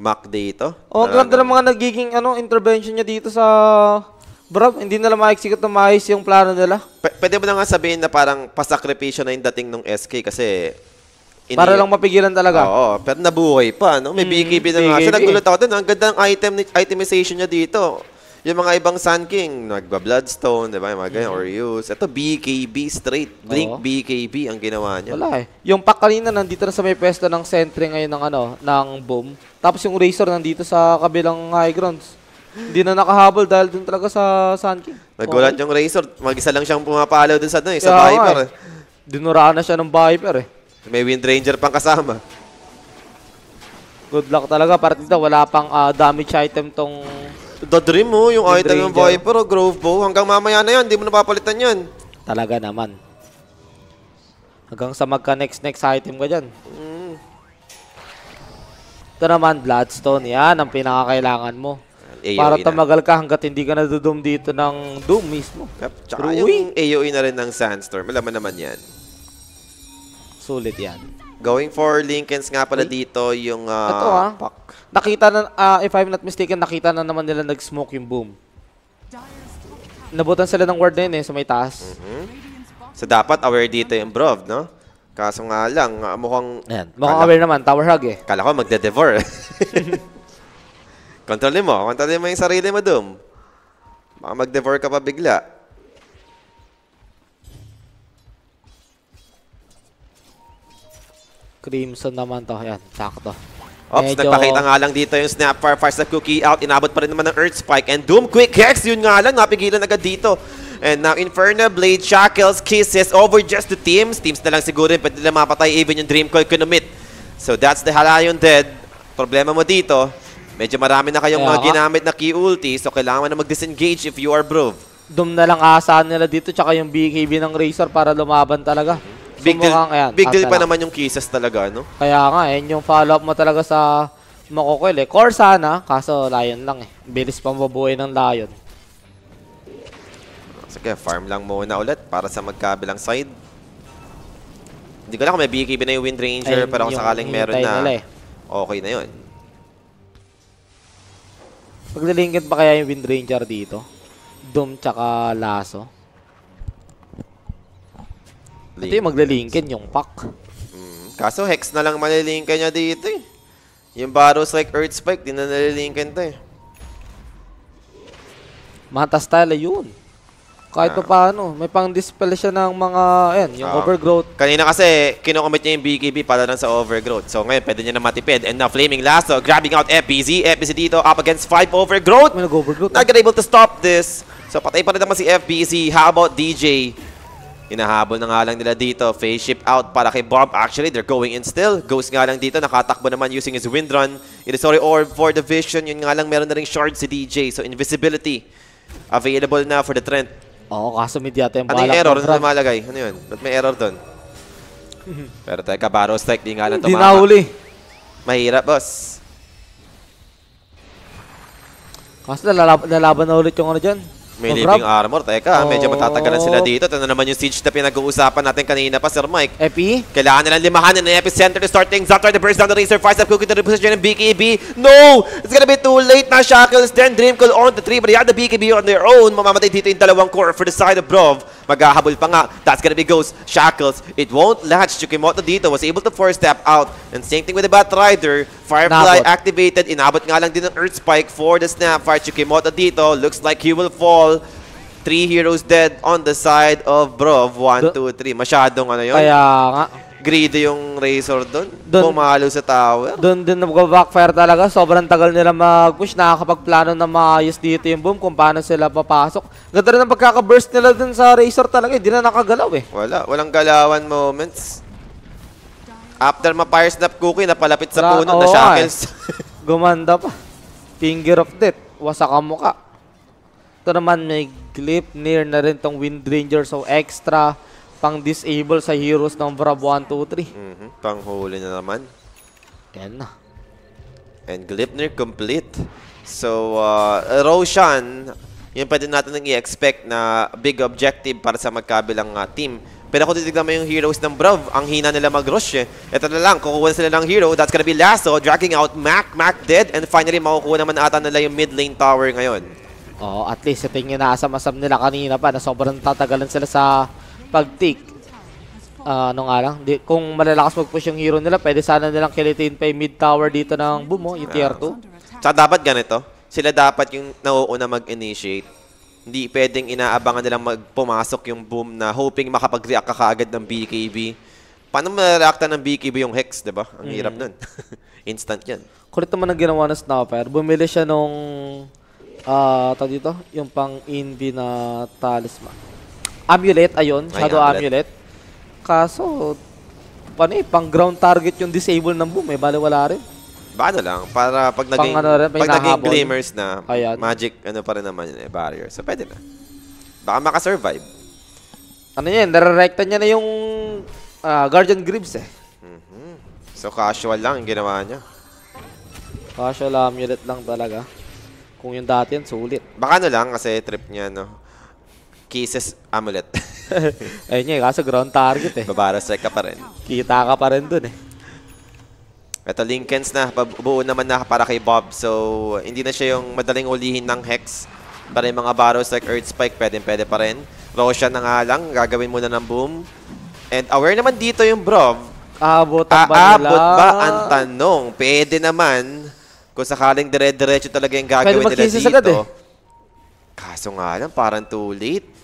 Mac dito. O, ang Talaga. ganda ng mga nagiging ano, intervention niya dito sa Bro, hindi nila ma-execute na maayos yung plano nila. P- pwede mo na nga sabihin na parang pasakripisyo na yung dating ng SK kasi... ini- Para lang mapigilan talaga. Oo, pero nabuhay pa, no? May Mm, BKB na nga siya. BKB. Nagulat ako doon. Ang ganda ng item, itemization niya dito. Yung mga ibang Sun King, nagba-bloodstone, di ba? Yung mga ganyan, or use. Ito, BKB straight. Blink Oo. BKB ang ginawa niya. Wala eh. Yung pack kanina nandito na sa may pwesto ng sentry ngayon ng ano, ng boom. Tapos yung Razor nandito sa kabilang high grounds. Hindi na nakahabol dahil dun talaga sa Sun King. Nagulat Okay. yung Razor. Mag-isa lang siyang pumapalaw dun sa, ano, eh, sa Kaya Viper. eh. Dinuraan na siya ng Viper eh. May Wind Ranger pang kasama. Good luck talaga. Para dito wala pang ah, damage item tong... The Dream mo, yung Wind item ng Ranger. Viper o Grove Bow. Hanggang mamaya na yan, hindi mo napapalitan yan. Talaga naman. Hanggang sa magka next next item ka dyan. Mm. Ito naman, Bloodstone. Yan ang pinakakailangan mo. AOE Para tumagal ka hanggat hindi ka nadudum dito ng Doom mismo. Yep. Tsaka True. yung AOE na rin ng Sandstorm. Alam mo naman yan. Sulit yan. Going for Lincolns nga pala dito yung ah, Ito, ah. puck. Nakita na, ah, if I'm not mistaken, nakita na naman nila nag-smoke yung boom. Nabutan sila ng ward na yun eh, sa may taas. Radiant's bottom So dapat aware dito yung Brov, no? Kaso nga lang, ah, mukhang... Ayan. Mukhang Kala- aware naman, tower hug eh. Kala ko magde-devour. Kontrolin mo. Kontrolin mo yung sarili mo, Doom. Baka mag-devour ka pa bigla. Crimson naman to. Ayan, sakto. Ops, Medyo- nagpakita nga lang dito yung Snapfire, fires the cookie out, inabot pa rin naman ng Earth Spike, and Doom Quick Hex, yun nga lang, napigilan agad dito. And now Inferno Blade, Shackles, Kisses, over just to teams. Teams na lang siguro rin, pwede nila mapatay even yung Dream Coil Kunomit. So that's the Halayon dead. Problema mo dito, medyo marami na kayong Kaya mga ginamit na key ulti, so kailangan na mag-disengage if you are Brove. Doom na lang asahan nila dito tsaka yung BKB ng Razor para lumaban talaga. So, Big deal, ayan, big deal pa lang. naman yung Kisses talaga, no? Kaya nga, yun yung follow-up mo talaga sa Makokoil eh. Core sana, kaso Lion lang eh. Bilis pang mabuhay ng Lion. Sige, farm lang muna ulit para sa magkabilang side. Hindi ko alam kung may BKB na yung Wind Ranger, Ayun pero kung sakaling meron na, eh. okay na yun. Maglilingkit pa kaya yung Wind Ranger dito? Doom tsaka Lasso. Ito yung maglilingkin, yung pack. Mm, Kaso Hex na lang malilingkan niya dito eh. Yung Barrows like Earth Spike, di na nalilingkan to eh. Mata style yun. Kahit pa paano, may pang dispel siya ng mga, ayan, yung Ah. overgrowth. Kanina kasi, kinocommit niya yung BKB para lang sa overgrowth. So ngayon, pwede niya na matipid. And now, Flaming Lasso, grabbing out FBZ. FBZ dito, up against 5 overgrowth. May nag-overgrowth. Not gonna able to stop this. So patay pa rin naman si FBZ. How about DJ? Hinahabol na nga lang nila dito. Phase ship out para kay Bob. Actually, they're going in still. Ghost nga lang dito. Nakatakbo naman using his wind run. It is sorry orb for the vision. Yun nga lang meron na ring shard si DJ. So invisibility available na for the Trent. Oo, kaso mid yata yung Ano yung balak error? Ano Brad. lumalagay? Ano yun? Ba't may error doon? Pero teka, Barrow Strike. Di nga lang Hindi tumama. nahuli. Mahirap, boss. Kaso lalaban, lalaban na ulit yung ano dyan. May Yung living grab. armor. Teka, medyo Oh. matatagalan sila dito. Ito na naman yung siege na pinag-uusapan natin kanina pa, Sir Mike. Epi? Kailangan nilang limahanin ng epicenter to start things up. Try to burst down the Razor Fires up cookie to the position ng BKB. No! It's gonna be too late na Shackles. Then Dreamcoil on the 3 but they have the BKB on their own. Mamamatay dito yung dalawang core for the side of Brov. Maghahabol pa nga. That's gonna be Ghost. Shackles. It won't latch. Chukimoto dito was able to force step out. And same thing with the Batrider. Firefly Inabot. activated. Inabot nga lang din ng Earth Spike for the Snapfire. Chukimoto dito. Looks like he will fall. Three heroes dead on the side of Brov. One, two, three. Masyadong ano yun. Kaya nga. Greedy yung Razor doon. Pumalo sa tower. Doon din nag-backfire talaga. Sobrang tagal nila mag-push. Nakakapagplano na maayos dito yung boom kung paano sila papasok. Ganda rin ang pagkaka-burst nila dun sa Razor talaga. Hindi na nakagalaw eh. Wala. Walang galawan moments. After ma-fire snap cookie, napalapit sa Wala- puno na oo nga shackles. Gumanda pa. Finger of death. Wasak ang muka. Ito naman may clip near na rin tong Wind Ranger. So extra pang disable sa heroes ng Brab 1, 2, 3. Mhm. Panghuli na naman. Yan na. And Glipner complete. So, uh, Roshan, yun pwede natin nang i-expect na big objective para sa magkabilang uh, team. Pero kung titignan mo yung heroes ng Brav, ang hina nila mag-rush eh. Ito na lang, kukuha sila ng hero. That's gonna be Lasso, dragging out Mac. Mac dead. And finally, makukuha naman ata nila yung mid lane tower ngayon. Oo, at least ito yung inaasam-asam nila kanina pa na sobrang tatagalan sila sa pag-take. Ah, ano nga lang, di, kung malalakas mag-push yung hero nila, pwede sana nilang kilitin pa yung mid tower dito ng boom, oh, yung tier 2. Tsaka dapat ganito, sila dapat yung nauuna mag-initiate. Hindi pwedeng inaabangan nilang magpumasok yung boom na hoping makapag-react ka kaagad ng BKB. Paano ma-reacta ng BKB yung Hex, di ba? Ang hirap nun. Instant yan. Kulit naman ang ginawa ng Snapper. Bumili siya nung, ah, tawag dito, yung pang Invi na talisman. Amulet, ayun, Ay, Shadow amulet. Amulet. Kaso, paano eh, pang ground target yung disable ng boom eh, bali wala rin. Ba ano lang, para pag naging, ano rin, pag naging glimmers na, Ayan. magic ano pa rin naman yun eh, barrier. So pwede na. Baka makasurvive. Ano yan, nare-recta niya na yung ah, Guardian Greaves eh. Mhm. So casual lang yung ginawa niya. Casual amulet lang talaga. Kung yung dati yan, sulit. Baka ano lang kasi trip niya, no? Kisses amulet. Ayun niya, eh, kaso ground target eh. Babara strike ka pa rin. Kita ka pa rin dun eh. Ito, Lincolns na. Buo naman na para kay Bob. So, hindi na siya yung madaling ulihin ng Hex. Para yung mga barrows like Earth Spike, pwede, pwede pa rin. Roshan na nga lang. Gagawin muna ng boom. And aware naman dito yung Brov. Aabotan ba nila? Aabot ba ang tanong? Pwede naman. Kung sakaling dire-diretso talaga yung gagawin nila dito. agad eh. Kaso nga lang, parang too late.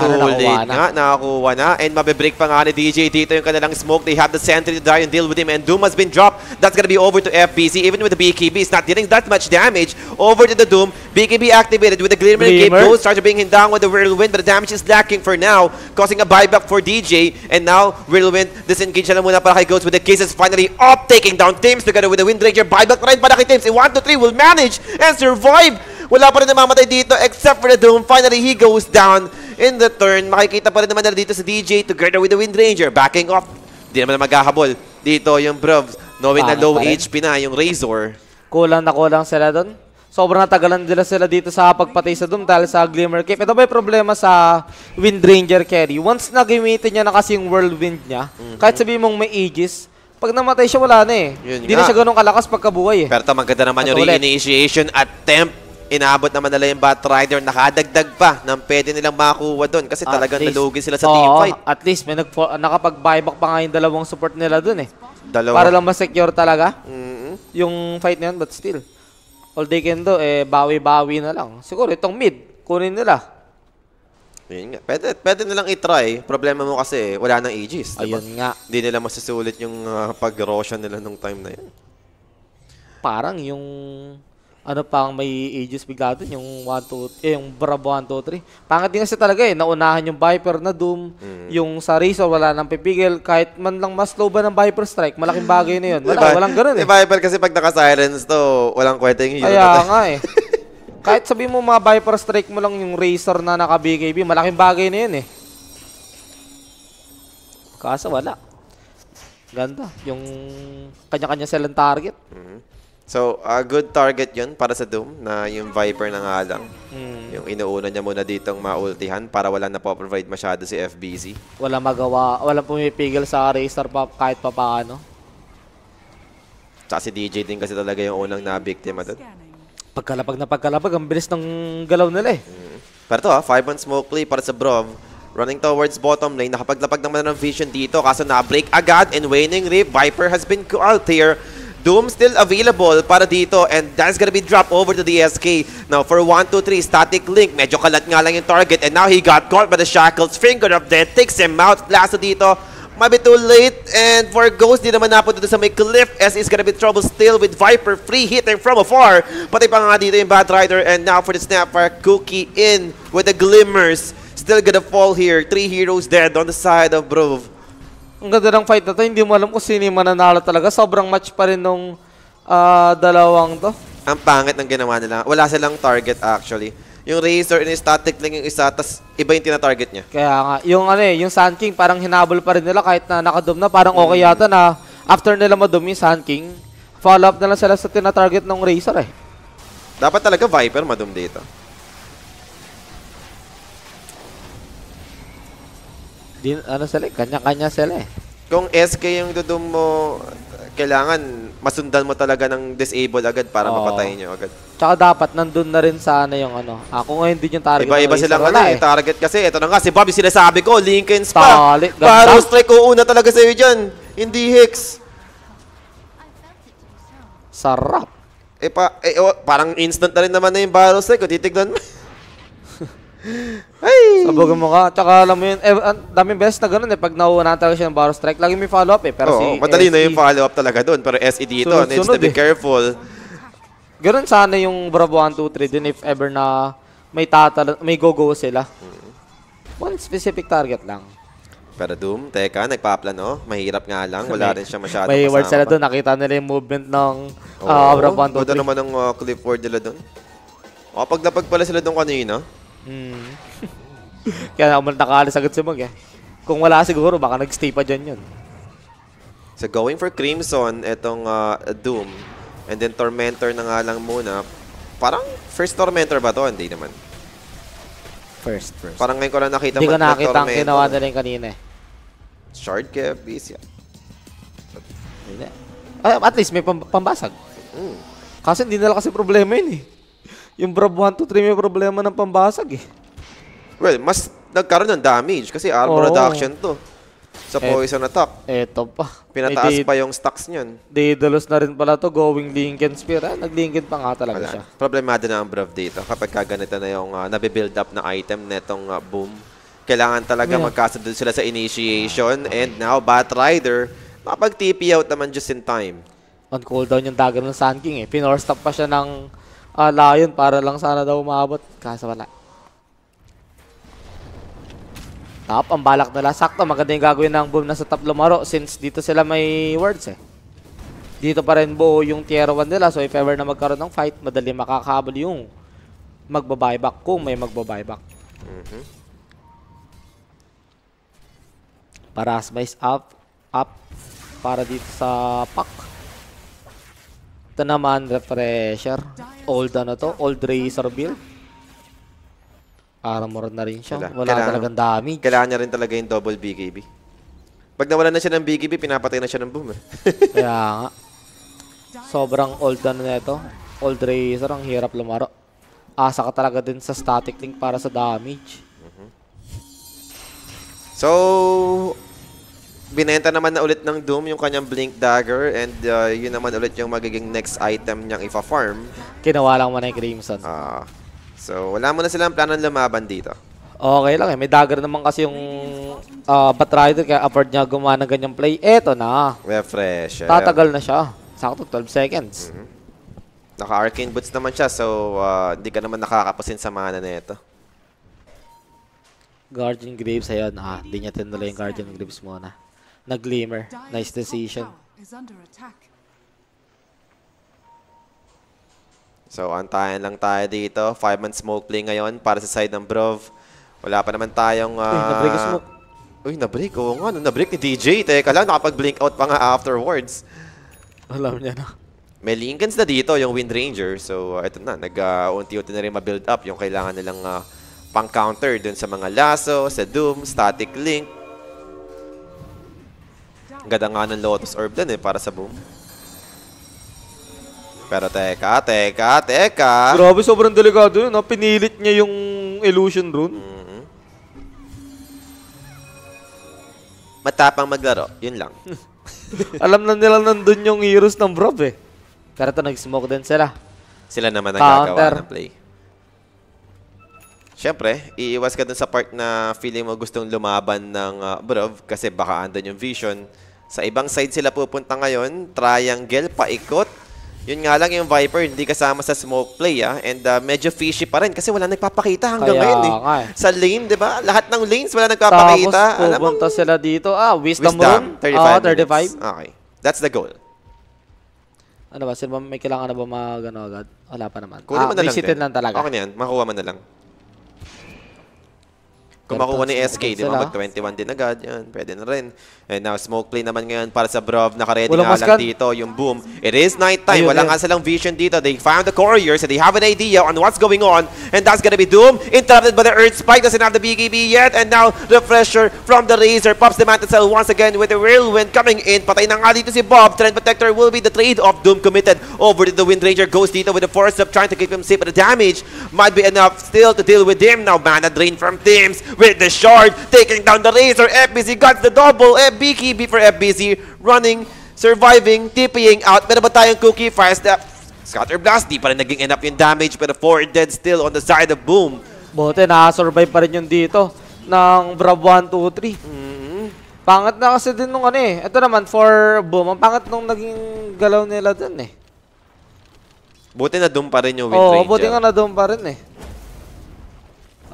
Nakuha na. nakakuha na. And mabibreak pa nga ni DJ dito yung kanilang smoke. They have the sentry to die and deal with him. And Doom has been dropped. That's gonna be over to FBC. Even with the BKB, it's not dealing that much damage. Over to the Doom. BKB activated with the Glimmer. Gabe Glimmer. goes, tries to bring him down with the Whirlwind. But the damage is lacking for now. Causing a buyback for DJ. And now, Whirlwind disengage na muna para kay Ghost with the cases finally up. Taking down Tims together with the Wind Ranger. Buyback na rin para kay Tims. In 1, 2, 3 will manage and survive. Wala pa rin namamatay dito except for the Doom. Finally, he goes down in the turn. Makikita pa rin naman nila dito sa DJ together with the Wind Ranger. Backing off. Di naman na maghahabol. Dito yung Brovs. Knowing na Pangit low. HP na yung Razor. Kulang na kulang sila doon. Sobrang natagalan nila sila dito sa pagpatay sa Doom dahil sa Glimmer Cape. Ito ba yung problema sa Wind Ranger carry? Once na gamitin niya na kasi yung Whirlwind niya, kahit sabihin mong may Aegis, pag namatay siya, wala na eh. Hindi na siya ganun kalakas pagkabuhay eh. Pero ito, maganda naman yung Ito ulit. re-initiation attempt. Inabot naman nila yung Bat Rider. Nakadagdag pa ng pwede nilang makuha doon kasi At talagang least- nalugi sila sa Oo, teamfight. At least may nag nakapag-buyback pa nga yung dalawang support nila doon eh. Dalawa. Para lang ma-secure talaga Mm-mm. yung fight na yun, but still. All they can do, eh, bawi-bawi na lang. Siguro itong mid, kunin nila. Yun nga. Pwede, pwede nilang itry. Problema mo kasi wala nang Aegis. Diba? Ayun nga. Hindi nila masusulit yung uh, pag-roshan nila nung time na yun. Parang yung ano pang may ages bigla dun, yung 1, 2, eh, yung Bravo 1, 2, 3. Pangit din kasi talaga eh, naunahan yung Viper na Doom, Mm. yung sa Razor wala nang pipigil, kahit man lang mas low ba ng Viper Strike, malaking bagay na yun. Wala, Diba? walang ganun eh. Di Viper kasi pag naka-silence to, walang kwenta yung hero. Kaya nga eh. Kahit sabi mo mga Viper Strike mo lang yung Razor na naka BKB, malaking bagay na yun eh. Kaso wala. Ganda. Yung kanya-kanya silang target. So, a good target yun para sa Doom na yung Viper na nga lang. Hmm. Yung inuuna niya muna ditong maultihan para wala na po-provide masyado si FBC. wala magawa, walang pumipigil sa Razor pa kahit pa paano. Tsaka si DJ din kasi talaga yung unang na-biktima doon. Pagkalapag na pagkalapag, ang bilis ng galaw nila eh. Pero to ha, 5 on smoke play para sa Brov. Running towards bottom lane. Nakapaglapag naman ng vision dito. Kaso na-break agad. And waning rip. Viper has been called here. Doom still available para dito. And that's gonna be dropped over to the SK. Now for 1, 2, 3, static link. Medyo kalat nga lang yung target. And now he got caught by the shackles. Finger of death. Takes him out. Blast dito. Might too late. And for Ghost, di naman napunta doon sa may cliff. S is gonna be trouble still with Viper free hitting from afar. Pati pa nga dito yung Bad Rider. And now for the Snapfire, Cookie in with the Glimmers. Still gonna fall here. Three heroes dead on the side of Brove. Ang ganda ng fight na to, hindi mo alam kung sino yung mananalo talaga. Sobrang match pa rin nung ah, dalawang to. Ang pangit ng ginawa nila. Wala silang target actually. Yung Razor and yung static lang yung isa, tas iba yung tina-target niya. Kaya nga, yung ano eh, yung Sun King parang hinabol pa rin nila kahit na nakadom na. Parang okay yata na after nila madom yung Sun King, follow up na lang sila sa tina-target ng Razor eh. Dapat talaga Viper madum dito. Di, ano sila kanya-kanya sila eh. Kung SK yung dudum mo, kailangan masundan mo talaga ng disable agad para Oo. mapatayin nyo agad. Tsaka dapat nandun na rin sana yung ano. Ako ngayon din yung target Iba-iba silang ano, eh. eh. target kasi. Ito na nga, si Bobby sinasabi ko, Lincoln Spa. Tali, ganda. Baro strike ko una talaga sa'yo dyan. Hindi Hicks. Sarap. Eh, pa, eh, oh, parang instant na rin naman na yung Baro strike ko. Titignan mo. Ay! Sabogan mo ka. Tsaka alam mo yun, eh, ang daming beses na ganun eh. Pag nauunahan talaga siya ng Baro Strike, lagi may follow-up eh. Pero Oo, si madali na SE, yung follow-up talaga doon. Pero SE dito, Sunod-sunod needs to be eh. careful. Ganun sana yung Bravo 1, 2, 3 din if ever na may tatala, may go-go sila. One specific target lang. Pero Doom, teka, nagpaplano. Mahirap nga lang. Wala rin siya masyado May word sila pa. doon. Nakita nila yung movement ng Oo, uh, Bravo 1, 2, ganda 3. naman ng uh, clipboard nila doon. Makapaglapag pala sila doon kanina. Hmm. Kaya naman nakaalis agad si Mag eh. Kung wala siguro, baka nag-stay pa dyan yun. So going for Crimson, itong uh, Doom. And then Tormentor na nga lang muna. Parang first Tormentor ba to? Hindi naman. First, first. Parang ngayon ko lang nakita Hindi ko nakita ang ginawa nila yung kanina eh. Shard Kev, Beast, yeah. Hindi. Ah, at least may pam- pambasag. Mm. Kasi hindi nila kasi problema yun eh. Yung Bravo 1, 2, 3 may problema ng pambasag eh. Well, mas nagkaroon ng damage kasi armor Oo. reduction to. Sa poison attack. Eto pa. Pinataas pa yung stacks niyan. Daedalus na rin pala to, going Lincoln Spear. Ah, nag-Lincoln pa nga talaga Wala. siya. Problemado na ang Brav dito kapag ka ganito na yung uh, nabibuild up na item netong uh, boom. Kailangan talaga Yeah. magkasundo sila sa initiation. And now, Batrider, makapag-TP out naman just in time. On cooldown yung dagger ng Sun King eh. Pinorstop pa siya ng ah, Lion para lang sana daw umabot. Kaso wala. Top, ang balak nila. Sakto, maganda yung gagawin ng boom na sa top lumaro since dito sila may words eh. Dito pa rin buo yung tier 1 nila. So if ever na magkaroon ng fight, madali makakabol yung magbabayback kung may magbabayback. Mhm. Para Smice up, up para dito sa pack. Ito naman, refresher. Old ano to, old Razor build. Armor na rin siya. Wala. Kailangan- talagang damage. Kailangan niya rin talaga yung double BKB. Pag nawala na siya ng BKB, pinapatay na siya ng boom. eh. Kaya nga. Sobrang old ano na ito. Old Razor, ang hirap lumaro. Asa ka talaga din sa static link para sa damage. So, binenta naman na ulit ng Doom yung kanyang Blink Dagger and uh, yun naman ulit yung magiging next item niyang ifa-farm. Kinawa lang mo na yung Crimson. Ah, so, wala mo na silang planong lumaban dito. Okay lang eh. May dagger naman kasi yung uh, Batrider kaya afford niya gumawa ng ganyang play. Eto na. Refresh. Tatagal na siya. Sakto, 12 seconds. Naka-arcane boots naman siya, so uh, hindi ka naman nakakapusin sa mana na ito. Guardian Graves, ayun. Ah, hindi niya tinuloy yung Guardian Graves muna. Nag-glimmer. Nice Dire's top decision. So, antayan lang tayo dito. Five-man smoke play ngayon para sa side ng Brov. Wala pa naman tayong... Uy, na-break yung ah, smoke. Uy, na-break. Oo nga, na-break ni DJ. Teka lang, nakapag-blink out pa nga afterwards. Alam niya na. May Lincolns na dito, yung Wind Ranger. So, uh, ito na. Nag-unti-unti na rin ma-build up yung kailangan nilang uh, pang-counter dun sa mga lasso, sa Doom, Static Link. Ganda nga ng Lotus Orb dun eh, para sa Boom. Pero teka, teka, teka. Grabe, sobrang delikado yun. No? Pinilit niya yung illusion rune. Mhm. Matapang maglaro, yun lang. Alam na nila nandun yung heroes ng Brov eh. Pero ito, nag-smoke din sila. Sila naman ang Counter. gagawa ng play. Siyempre, iiwas ka dun sa part na feeling mo gustong lumaban ng uh, Brov kasi baka andun yung vision. Sa ibang side sila pupunta ngayon, triangle, paikot. Yun nga lang yung Viper, hindi kasama sa smoke play ah. And uh, medyo fishy pa rin kasi wala nagpapakita hanggang Kaya ngayon eh. nga eh. Sa lane, di ba? Lahat ng lanes wala Tapos, nagpapakita. Alam mo, pupunta sila dito. Ah, Wisdom, Wisdom, Rune. 35 Ah, minutes. 35. Okay. That's the goal. Ano ba? Sino ba may kailangan na ba mag ano agad? Wala pa naman. Kunin ah, mo na lang din. lang talaga. Okay na yan. Makuha mo na lang. Kung makuha ni SK, di ba? sila. Mag-21 din agad. Yan, pwede na rin. And now, smoke play naman ngayon para sa Brov. Nakaready Walang nga lang dito yung boom. It is nighttime. Ayun, Wala ayun. nga silang vision dito. They found the couriers and they have an idea on what's going on. And that's gonna be Doom. Interrupted by the Earth Spike. Doesn't have the BKB yet. And now, Refresher from the Razor. Pops the Mantle Cell once again with the Whirlwind coming in. Patay na nga dito si Bob. Trend Protector will be the trade of Doom committed over to the Wind Ranger. Goes dito with the Force Up trying to keep him safe. But the damage might be enough still to deal with him. Now, mana drain from Teams with the shard. Taking down the Razor. FBZ got the double. Eh, BKB for FBZ. Running, surviving, TPing out. Meron ba tayong cookie? Fire step. Scatter Blast. Di pa rin naging enough yung damage. Pero 4 dead still on the side of Boom. Buti, nakasurvive pa rin yung dito ng Brav 1, 2, 3. Mhm. Pangat na kasi din nung ano eh. Ito naman, for Boom, ang pangat nung naging galaw nila dun eh. Buti na Doom pa rin yung Wind Oo, Ranger. buti nga na doon pa rin eh.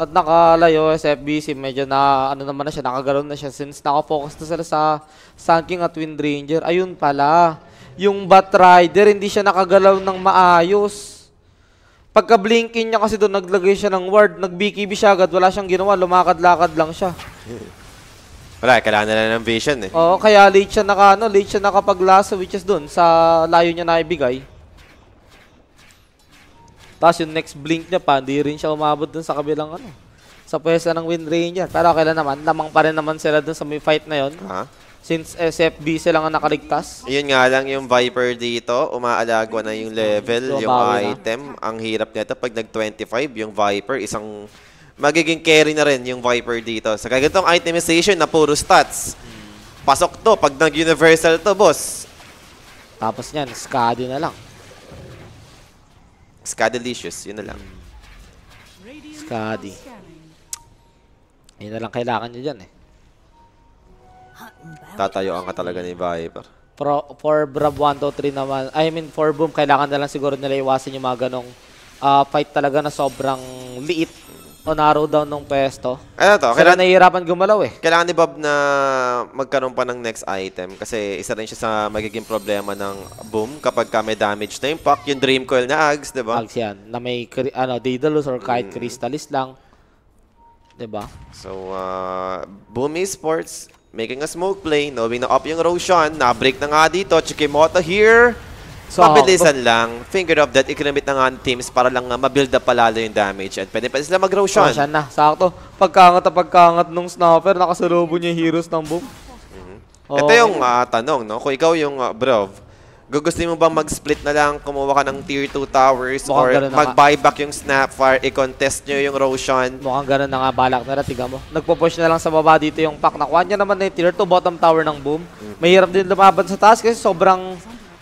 At nakalayo sa FBC, medyo na ano naman na siya, nakagalaw na siya since nakafocus na sila sa Sun King at Wind Ranger. Ayun pala, yung Bat Rider hindi siya nakagalaw ng maayos. Pagka blinking niya kasi doon, naglagay siya ng ward, nag-BKB siya agad, wala siyang ginawa, lumakad-lakad lang siya. Wala, kailangan na ng vision eh. Oo, kaya late siya naka, ano, late siya nakapaglasa which is doon sa layo niya na ibigay. Tapos yung next blink niya pa, hindi rin siya umabot dun sa kabilang ano. Sa pwesta ng Wind Ranger. Pero kailan naman, lamang pa rin naman sila dun sa may fight na yon Ha? Since SFB sila nga nakaligtas. Yun nga lang yung Viper dito, umaalagwa na yung level, yung Lumawi na. item. Ang hirap nito pag nag-25, yung Viper, isang magiging carry na rin yung Viper dito. Sa ganitong itemization na puro stats. Pasok to pag nag-universal to, boss. Tapos niyan, Skadi na lang. Scadelicious, yun na lang. Scanning. Yun na lang kailangan niya dyan eh. Tatayuan ka talaga ni Viper. Pro, for Brab 1, 2, 3 naman, I mean for Boom, kailangan na lang siguro nila iwasan yung mga ganong ah, fight talaga na sobrang liit o narrow down ng pwesto. Ano to? Kaya Kailangan, nahihirapan gumalaw eh. kailangan ni Bob na magkaroon pa ng next item kasi isa rin siya sa magiging problema ng boom kapag ka may damage na yung puck, yung Dream Coil na Ags, di ba? Ags yan, na may ano, Daedalus or kahit Crystallis lang. 'Di ba? So, uh, Boom Esports making a smoke play, knowing na up yung Roshan, na-break na nga dito, Chikimoto here. So, Mabilisan lang. Finger of that, ikinamit na nga ng teams para lang uh, mabuild up palalo yung damage. At pwede pa sila mag-Roshan. Roshan na, sakto. Pagkangat na pagkangat nung sniper, nakasalubong niya yung heroes ng boom. Ito yung uh, tanong, no? Kung ikaw yung uh, Brov, gugustuhin mo bang mag-split na lang, kumuha ka ng tier 2 towers, Mukhang or na mag-buyback yung Snapfire, i-contest nyo yung Roshan? Mukhang ganun na nga balak nila, tiga mo. Nagpo-push na lang sa baba dito yung pack. Nakuha niya naman na yung tier 2 bottom tower ng boom. Mahirap din lumaban sa taas kasi sobrang,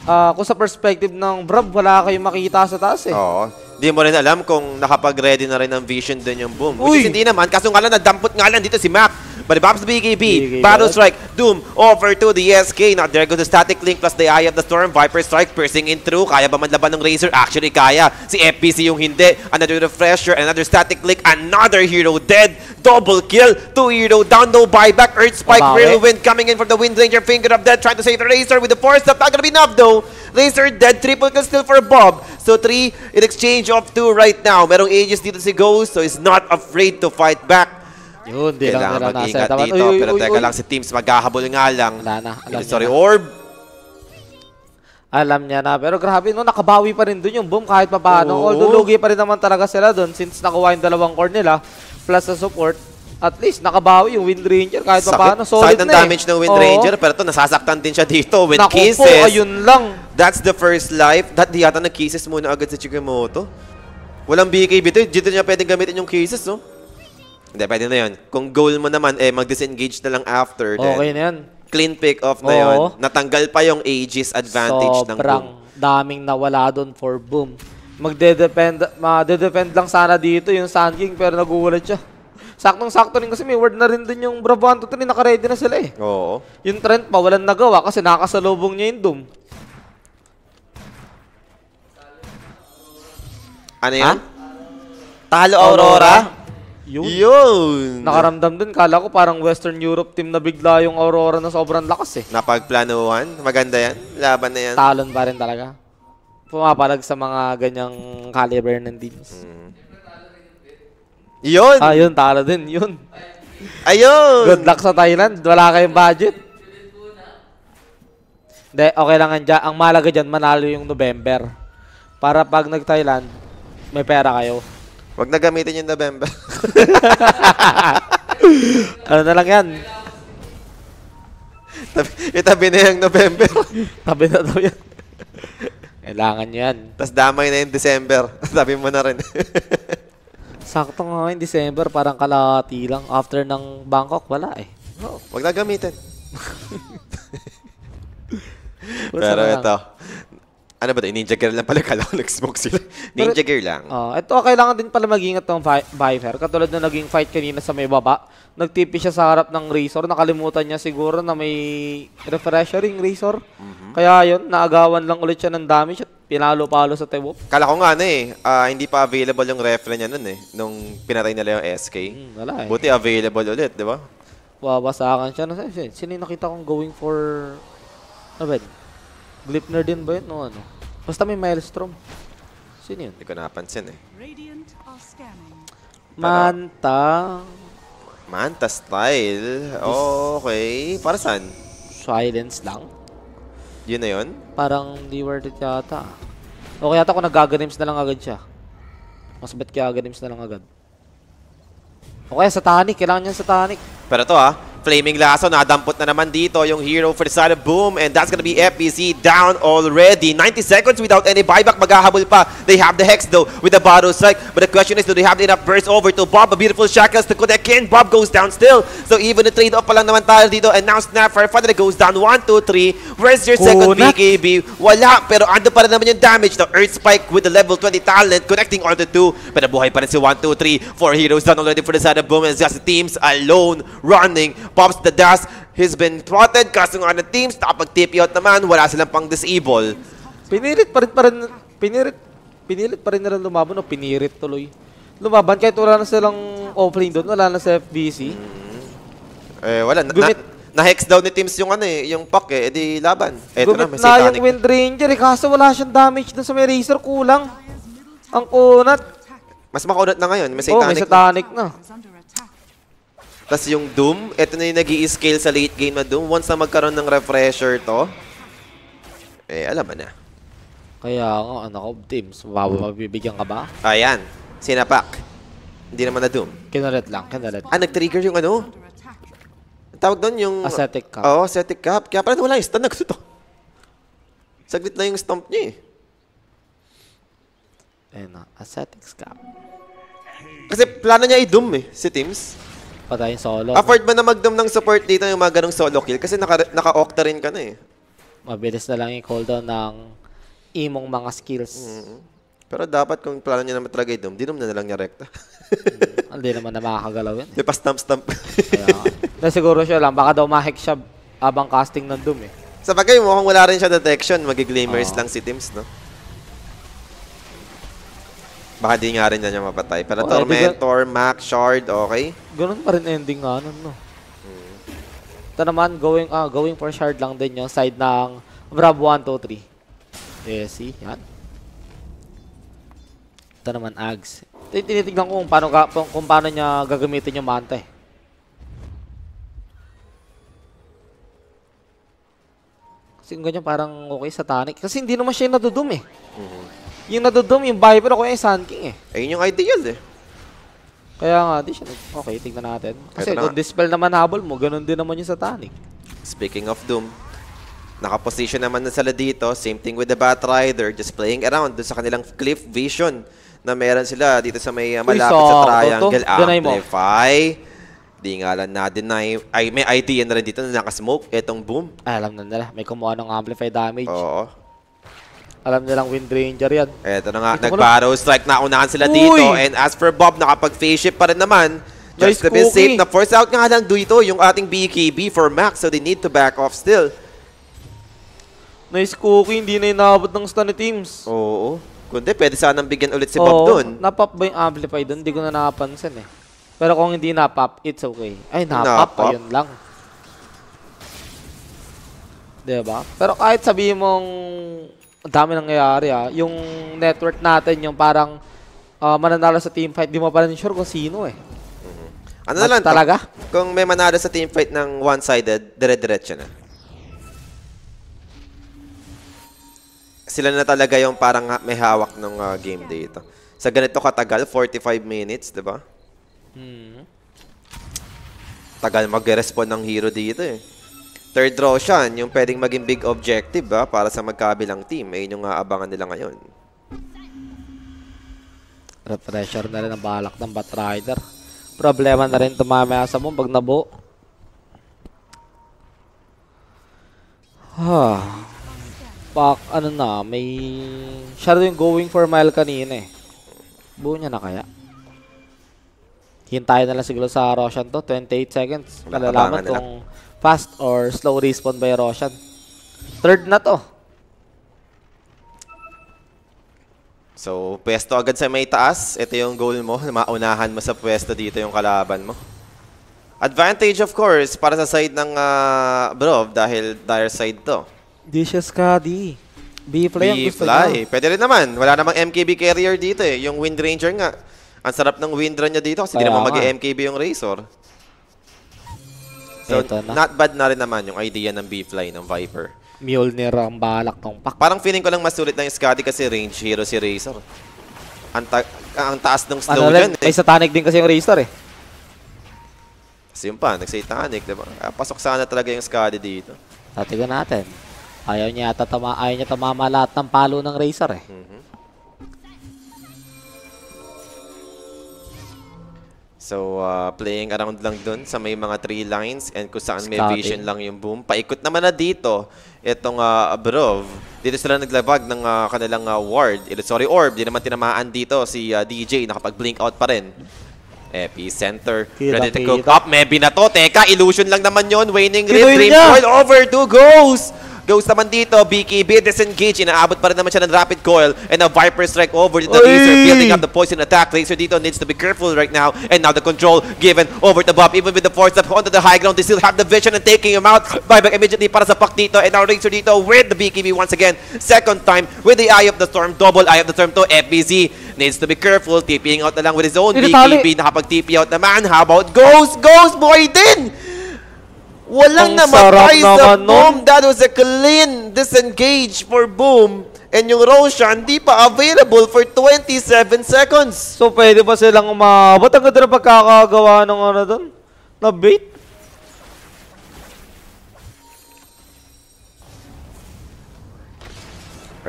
ah, kung sa perspective ng Brab, wala kayong makikita sa taas eh. Oo. Di mo rin alam kung nakapag-ready na rin ng vision din yung boom. Uy! Which is hindi naman, kaso nga lang, nadampot nga lang dito si Mac. But Babs BKB, Battle? Strike, Doom, over to the SK. Now there goes the Static Link plus the Eye of the Storm. Viper Strike, piercing in through. Kaya ba man laban ng Razor? Actually, kaya. Si FPC yung hindi. Another Refresher, another Static Link, another hero dead. Double kill. Two hero down, no buyback. Earth Spike. Whirlwind coming in from the Wind Ranger. Finger of Death trying to save the Razor with the force. That's not gonna be enough though. Razor dead, triple kill still for Bob. So three in exchange of two right now. Merong Aegis dito si Ghost, so he's not afraid to fight back. Yun, di lang Kailangan nasa mag-ingat dito. Uy, uy, pero uy, teka lang, si Teams maghahabol nga lang. Wala na, alam Sorry, na. Orb. Alam niya na. Pero grabe, no, nakabawi pa rin dun yung boom kahit pa paano. Although lugi pa rin naman talaga sila dun since nakuha yung dalawang core nila plus sa support. At least nakabawi yung Wind Ranger kahit pa paano. Solid sakit ng na eh. damage ng Wind Oo. Ranger, pero to nasasaktan din siya dito with Naku po, kisses. ayun lang. That's the first life. That di yata nag-kisses muna agad si Chikimoto. Walang BKB to. Dito niya pwedeng gamitin yung kisses, no? Hindi, pwede na yun. Kung goal mo naman, eh, mag-disengage na lang after. Then, Okay na yan. clean pick off na Oo. yun. Natanggal pa yung Aegis advantage ng Sobrang Boom. daming nawala doon for boom. Magde-depend, ma-defend lang sana dito yung Sun King pero nagugulat siya. Saktong-sakto rin kasi may word na rin dun yung Bravo 1 to 3, naka-ready na sila eh. Oo. Yung Trent pa, walang nagawa kasi nakasalubong niya yung Doom. Ano yan? Ha? Talo Aurora? Yun. Yun! Nakaramdam dun, kala ko parang Western Europe team na bigla yung Aurora na sobrang lakas eh. Napagplanuhan. Maganda yan. Laban na yan. Talon pa rin talaga. Pumapalag sa mga ganyang caliber ng teams. Yun! Ah, yun, talo din, yun. Ayun! Good luck sa Thailand. Wala kayong budget. Hindi, okay lang dyan. Ang malaga dyan, manalo yung November. Para pag nag-Thailand, may pera kayo. Huwag na gamitin yung November. Ano na lang yan? Tabi- Itabi na yung November. Tabi na daw yan. Kailangan yan. Tapos damay na yung December. Sabi mo na rin. Sakto nga ngayon, December, parang kalahati lang. After ng Bangkok, wala eh. Oo, Huwag na gamitin. Pero ito. Ano ba ito? Ninja Gear lang pala. Kala ko nag-smoke sila. Ninja Gear lang. Ah, ito kailangan din pala mag-ingat ng Vi- Viper. Katulad na naging fight kanina sa may baba. Nagtipi siya sa harap ng Razor. Nakalimutan niya siguro na may refresher yung Razor. Kaya yun, naagawan lang ulit siya ng damage at pinalo-palo sa Tewop. Kala ko nga ano eh. ah, hindi pa available yung refre niya nun eh. Nung pinatay nila yung SK. Hmm, wala eh. Buti available ulit, di ba? Wawasakan siya. Sino yung nakita kong going for... Ano ba yun? Glipner din ba yun? No, ano? Basta may Maelstrom. Sino yun? Hindi ko napansin eh. Radiant are scanning. Manta. Manta style. Okay. Para saan? Silence lang. Yun na yun? Parang di worth it yata. O kaya kung nag-gaganims na lang agad siya. Mas bet kaya gaganims na lang agad. O kaya sa Tanic. Kailangan niya sa Tanic. Pero to ah, Flaming Lasso, nadampot na naman dito yung hero for the side of Boom. And that's gonna be FBC down already. 90 seconds without any buyback. Maghahabol pa. They have the Hex though with the Battle Strike. But the question is, do they have enough burst over to Bob? A beautiful shackles to connect in. Bob goes down still. So even the trade-off pa lang naman tayo dito. And now Snapfire finally goes down. 1, 2, 3. Where's your second Kunat. BKB? Wala. Pero ando pa rin naman yung damage. The Earth Spike with the level 20 talent connecting on the two. Pero buhay pa rin si 1, 2, 3. Four heroes done already for the side of Boom. And just the teams alone running. Pops the dash. He's been plotted. Kaso nga ng teams, nakapag-TP out naman. Wala silang pang disable. Pinilit pa rin pa rin, pinilit, pinilit pa rin nila lumaban o pinirit tuloy. Lumaban kahit wala na silang offering doon, wala na sa FBC. Eh, wala. Na, Gumit. na, hex daw ni teams yung ano eh, yung pack eh. Edi laban. Eto na, Gumit may na yung satanic. Wind Ranger eh, kaso wala siyang damage doon sa may Razor, kulang. Ang kunat. Mas makaunat na ngayon. May Oh, may satanic. na. satanic na. Tapos yung Doom, eto na yung nag scale sa late game na Doom. Once na magkaroon ng refresher to, eh, alam mo na. Kaya nga, anak ko, teams, mabibigyan ka ba? Ayan, sinapak. Hindi naman na Doom. Kinalit lang, kinalit. Ah, nag-trigger yung ano? Tawag doon yung... Ascetic Cup. Oo, ascetic cup. Kaya pala wala yung stun na gusto to. Saglit na yung stomp niya eh. Ayun na, Ascetics Cup. Kasi plano niya i-doom eh, si Teams. Patayin solo. Afford ba na mag-doom ng support dito yung mga ganong solo kill? Kasi naka, naka-octa rin ka na eh. Mabilis na lang yung cooldown ng imong mga skills. Pero dapat kung plano niya naman talaga i-doom, dinom na na lang niya rekta. Hindi naman na makakagalaw yun. Di pa stamp-stamp. Kaya, siguro siya lang, baka daw ma-hack siya abang casting ng Doom eh. Sa bagay, mukhang wala rin siya detection. Magiglamers Oo. lang si Teams, no? Baka di nga rin niya niya mapatay. Pero Oo, Tormentor, Mac, Shard, okay. Ganun pa rin ending nga nun, no? Ito naman, going, ah, going for shard lang din yung side ng Brab 1, 2, 3. Eh, see? Yan. Ito naman, Ags. Tinitignan ko kung paano, ga- kung, paano niya gagamitin yung manta eh. Kasi ganyan parang okay sa Tanic. Kasi hindi naman siya yung nadudum eh. Yung nadudum, yung Viper o kaya yung Sun King eh. Ayun yung ideal eh. Kaya nga, di siya. nag- Okay, tignan natin. Kasi na kung dispel naman habol mo, ganun din naman yung sa Tanic. Speaking of Doom, nakaposition naman na sila dito. Same thing with the Batrider. Just playing around doon sa kanilang cliff vision na meron sila dito sa may uh, Uy, malapit sa triangle. to. Ganay mo. Amplify. Di nga lang na-deny. Ay, may idea na rin dito na nakasmoke. Etong boom. Ay, alam na nila. May kumuha ng amplify damage. Oo. Alam nilang Wind Ranger yan. Eto na nga, nag-barrow strike na unahan sila Uy! dito. And as for Bob, nakapag-face shift pa rin naman. Nice Just to be cookie. safe, na-force out nga lang dito yung ating BKB for Max. So they need to back off still. Nice cookie, hindi na inabot ng stun ni teams. Oo. Kundi, pwede sanang bigyan ulit si Bob Oo, dun. Napop ba yung amplify dun? Hindi ko na nakapansin eh. Pero kung hindi napop, it's okay. Ay, napop, Napop. ayun lang. Diba? Pero kahit sabihin mong ang dami nangyayari ah, yung network natin, yung parang ah, mananalo sa team fight, di mo pa rin sure kung sino eh. Ano na lang? Talaga? Kung may manalo sa team fight ng one-sided, dire-diretso na. Sila na talaga yung parang may hawak ng uh, game dito. Sa ganito katagal, 45 minutes, di ba? Hmm. Tagal mag-respond ng hero dito eh. Third Roshan, yung pwedeng maging big objective ba para sa magkabilang team. Ayun yung aabangan nila ngayon. Pressure na rin ang balak ng Batrider. Problema na rin tumamaya sa mo pag nabuo. Ha. Pak, ano na, may... Siya rin yung going for mile kanina eh. Buo niya na kaya? Hintayin na lang siguro sa Roshan to. 28 seconds. Malalaman kung fast or slow respawn by Roshan. Third na to. So, pwesto agad sa may taas. Ito yung goal mo. Maunahan mo sa pwesto dito yung kalaban mo. Advantage, of course, para sa side ng uh, Brov dahil dire side to. Di siya Skadi. B-Fly ang gusto niya. Pwede rin naman. Wala namang MKB carrier dito eh. Yung Wind Ranger nga. Ang sarap ng wind run niya dito kasi hindi Kaya naman nga. mag-MKB yung Razor. So, Eto na. not bad na rin naman yung idea ng B-Fly, ng Viper. Mjolnir ang balak ng pak. Parang feeling ko lang mas sulit ng Scotty kasi range hero si Razor. Ang, ta- ang taas ng slow Ano dyan rin, may eh. satanic din kasi yung Razor eh. Kasi yun pa, nag-satanic, diba? Ah, pasok sana talaga yung Skadi dito. Tatigan natin. Ayaw niya yata tama, ayaw niya tamama lahat ng palo ng Razer eh. Mhm. So, uh, playing around lang dun sa may mga three lines and kung saan may Scouting. vision lang yung boom. Paikot naman na dito, itong uh, Abrov. Dito sila naglabag ng uh, kanilang uh, ward. Sorry, orb. Di naman tinamaan dito si uh, DJ. Nakapag-blink out pa rin. Epicenter. Kita, ready to cook kita. up. Maybe na to. Teka, illusion lang naman yon Waning Rim. Dream coil over to Ghost. Ghost naman dito. BKB disengage. Inaabot pa rin naman siya ng rapid coil. And a Viper strike over to the Oy! Razor. Building up the poison attack. Razor dito needs to be careful right now. And now the control given over to Bob. Even with the force up onto the high ground, they still have the vision and taking him out. Buyback immediately para sa puck dito. And now Razor dito with the BKB once again. Second time with the Eye of the Storm. Double Eye of the Storm to FBZ. Needs to be careful. TPing out na lang with his own Tinatali. BKB. Nakapag-TP out naman. How about Ghost? Ghost boy din! Walang Ang namatay sa naman nun. Boom. That was a clean disengage for Boom. And yung Roshan, di pa available for 27 seconds. So pwede pa silang umabot. Ang ganda na pagkakagawa ng ano doon. Na bait.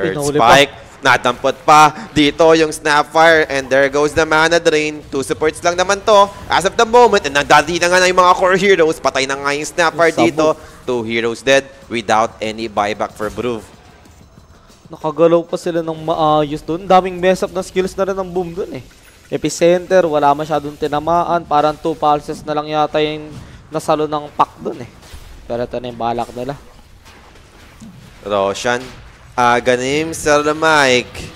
Earth Pinuli pa. Spike, nadampot pa. Dito yung Snapfire, and there goes the Mana Drain. Two supports lang naman to. As of the moment, and nagdali na nga na yung mga core heroes. Patay na nga yung Snapfire dito. Two heroes dead without any buyback for Broove. Nakagalaw pa sila ng maayos doon. Daming mess up na skills na rin ng boom doon eh. Epicenter, wala masyadong tinamaan. Parang two pulses na lang yata yung nasalo ng pack doon eh. Pero ito na yung balak nila. Roshan, Aganim, Sir Mike.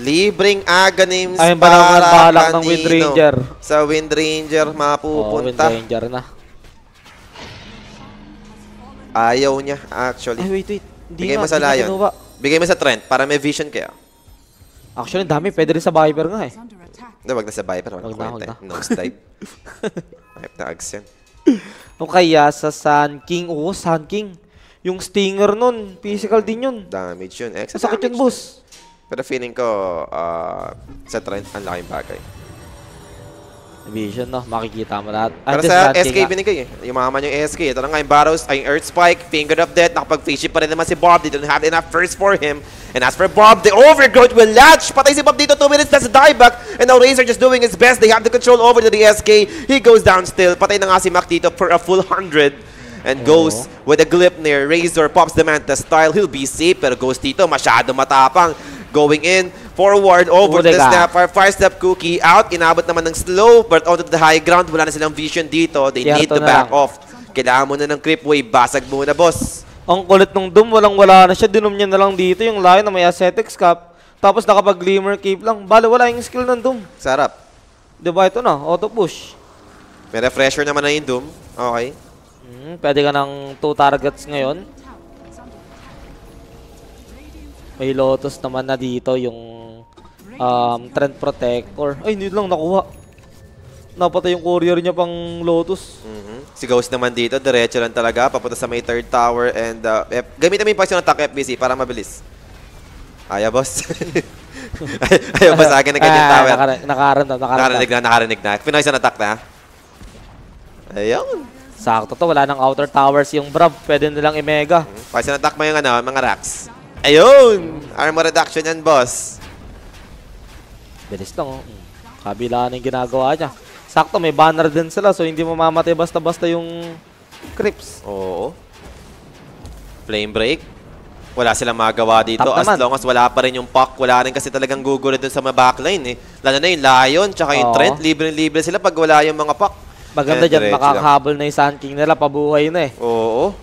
Libreng Aganims Ayun ba naman para balak ng? Wind Ranger? Sa Wind Ranger Oh, Wind mapupunta. Ranger na. Ayaw niya, actually. Ay, wait, wait. Hindi Bigay mo sa Lion. Bigay mo sa Trent para may vision kayo. Actually, dami. Pwede rin sa Viper nga eh. Hindi, wag na sa Viper. Wag Wag na, wag na. Nose dive. Hype na ags yan. O kaya sa Sun King. Oo, Sun King. Yung Stinger nun, physical din yun. Damage yun. Extra Masakit damage yun, boss. Pero feeling ko, uh, sa Trent, ang laking bagay. Vision, no? Makikita mo lahat. Pero sa SK binigay eh. Yumaman yung SK. Ito na nga yung Barrows, ay yung Earth Spike, Finger of Death, nakapag-face pa rin naman si Bob. They don't have enough first for him. And as for Bob, the overgrowth will latch. Patay si Bob dito, 2 minutes, that's a dieback. And now Razor just doing his best. They have the control over to the SK. He goes down still. Patay na nga si Mac dito for a full 100. And goes with a glip near Razor, pops the Manta style. He'll be safe, pero goes dito, masyado matapang. Going in, forward, over to the Bodega. snap. Fire, fire step cookie out. Inabot naman ng slow, but onto the high ground. Wala na silang vision dito. They need Tiyerto to back lang. off. Kailangan mo na ng creep wave. Basag muna, boss. Ang kulit nung Doom, walang wala na siya. Dinom niya na lang dito yung Lion na may Ascetics Cap. Tapos nakapag-Glimmer Cape lang. Bale, wala yung skill ng Doom. Sarap. Diba ito na? Auto push. May refresher naman na yung Doom. Okay. Hmm, pwede ka ng 2 targets ngayon. May Lotus naman na dito yung um, Trend Protector. Ay, hindi lang nakuha. Napatay yung courier niya pang Lotus. Mhm. Si Ghost naman dito, diretso lang talaga. Papunta sa may third tower. And uh, F- gamitin mo yung passion attack FBC para mabilis. Ayaw, boss. Ay- Ayaw ba sa akin na ganyan Ah, tower? nakara- Nakaramdam, Nakarinig nakaramdam. na, nakarinig na. Pinoy sa attack na. Ayun. Sakto to, wala nang outer towers yung Brav. Pwede nilang i-mega. Passion attack mo yung ano, mga racks. Ayun! Armor reduction yan, boss. Bilis lang, oh. Kabila na yung ginagawa niya. Sakto, may banner din sila, so hindi mo mamatay basta-basta yung creeps. Oo. Flame break. Wala silang magawa dito Top as naman. long as wala pa rin yung puck. Wala rin kasi talagang gugulo dun sa mga backline eh. Lalo na yung Lion tsaka yung Oo. Trent. Libre-libre sila pag wala yung mga puck. Maganda dyan, makakahabol na yung Sun King nila, pabuhay na eh. Oo.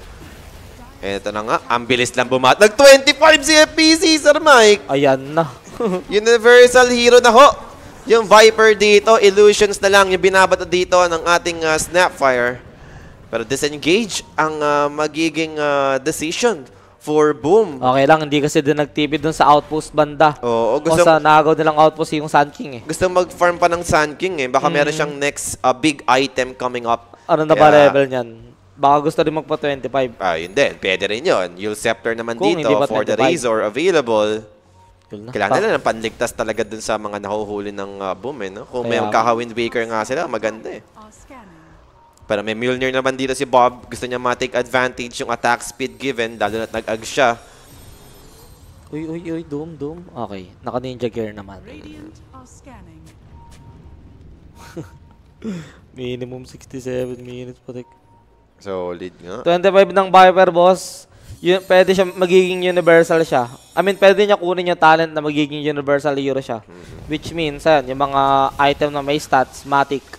Eto na nga, ang bilis lang bumat. Nag-25 si FPC, Sir Mike. Ayan na. Universal hero na ho. Yung Viper dito, illusions na lang yung binabato dito ng ating uh, Snapfire. Pero disengage ang uh, magiging uh, decision for Boom. okay lang, hindi kasi din nagtipid dun sa outpost banda. Oo, O gusto, sa nagaw nilang outpost yung Sun King eh. gusto mag-farm pa ng Sun King eh. Baka meron siyang next uh, big item coming up. Ano na ba Kaya- level niyan? Baka gusto rin magpa 25. Ah, yun din. Pwede rin yun. Yule Scepter naman Kung dito for the 25. Razor available. Na. Kailangan nila ng panligtas talaga dun sa mga nahuhuli ng uh, boom eh, no? Kung may Kaya- kaka-wind breaker nga sila, maganda eh. Pero may Mjolnir naman dito si Bob. Gusto niya ma-take advantage yung attack speed given, lalo na't nag-ag siya. Uy, uy, uy, Doom, Doom. Okay, naka-ninja gear naman. Minimum 67 minutes, patik. Solid nga. 25 ng Viper, boss. Yun, pwede siya, magiging universal siya. I mean, pwede niya kunin yung talent na magiging universal hero siya. Which means, ayan, yung mga item na may stats, matic,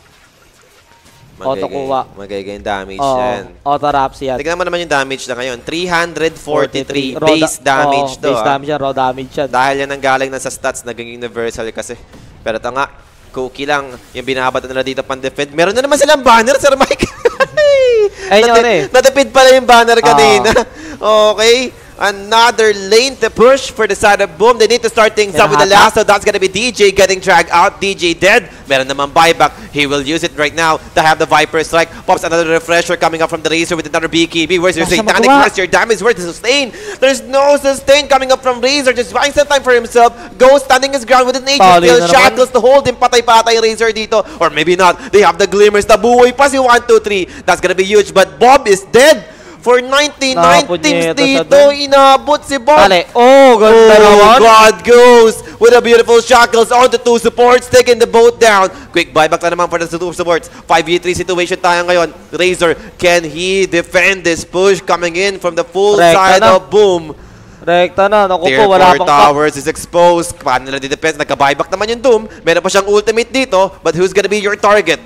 auto kuha. Magiging damage Oh, yan. auto raps yan. Tignan mo naman yung damage na ngayon. 343 Raw base da- damage oh, to. Base ah. damage yan, raw damage yan. Dahil yan ang galing na sa stats, naging universal kasi. Pero ito nga, cookie lang yung binabata nila dito pang defend. Meron na naman silang banner, Sir Mike. Ayun yun eh. Natipid pala yung banner kanina. okay. Another lane to push for the side of Boom. They need to start things up with the last. So that's gonna be DJ getting dragged out. DJ dead. Meron naman buyback. He will use it right now to have the Viper strike. Pops another refresher coming up from the Razor with another BKB. Where's your satanic magawa. Your damage. Where's the sustain? There's no sustain coming up from Razor. Just buying some time for himself. Goes standing his ground with an Tali skill. Shackles to hold him. Patay-patay Razor dito. Or maybe not. They have the glimmers. Nabuhay pa si 1, 2, 3. That's gonna be huge. But Bob is dead. For 99 Nakapod teams niya ito siya dito, dun. inabot si Bob. Tali. Oh, ganda Oh, naman. God goes with a beautiful shackles on the two supports, taking the boat down. Quick buyback na naman for the two supports. 5v3 situation tayo ngayon. Razor, can he defend this push coming in from the full Rekta side na. of Boom? Rekta na. Naku Tier po, wala 4 pang pa. towers is exposed. Paano nila di-defense? Nagka-buyback naman yung Doom. Meron pa siyang ultimate dito. But who's gonna be your target?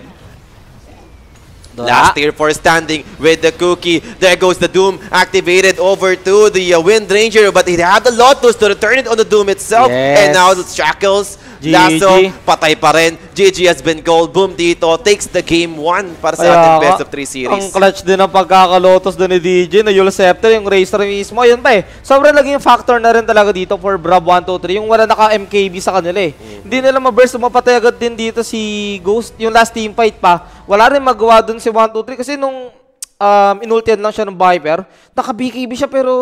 Last tier 4 standing with the cookie. There goes the Doom activated over to the uh, Wind Ranger. But he had the Lotus to return it on the Doom itself. And now the Shackles. Lasso, patay pa rin. GG has been gold. Boom dito. Takes the game 1 para sa Kaya ating best of 3 Ang series. clutch din ng pagkakalotos doon ni DJ na Yul Scepter, yung Racer mismo. Ayun pa eh. Sobrang naging factor na rin talaga dito for Brab 1, 2, 3. Yung wala naka-MKB sa kanila eh. Hindi nila ma-burst. Mapatay agad din dito si Ghost. Yung last team fight pa. Wala rin magawa doon si 1, 2, 3. Kasi nung um, inultian lang siya ng Viper, naka-BKB siya pero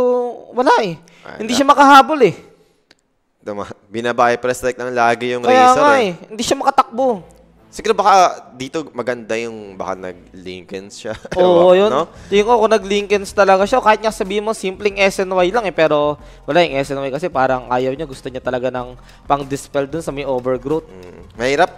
wala eh. Ay, Hindi siya makahabol eh. Duma, binabahay press like lang lagi yung Kaya Razor. nga eh. eh. Hindi siya makatakbo. Siguro baka dito maganda yung baka nag-Lincolns siya. Oo, yun. No? Tingin ko kung nag-Lincolns talaga siya, kahit nga sabihin mo simpleng SNY lang eh, pero wala yung SNY kasi parang ayaw niya, gusto niya talaga ng pang-dispel dun sa may overgrowth. Mm, mahirap.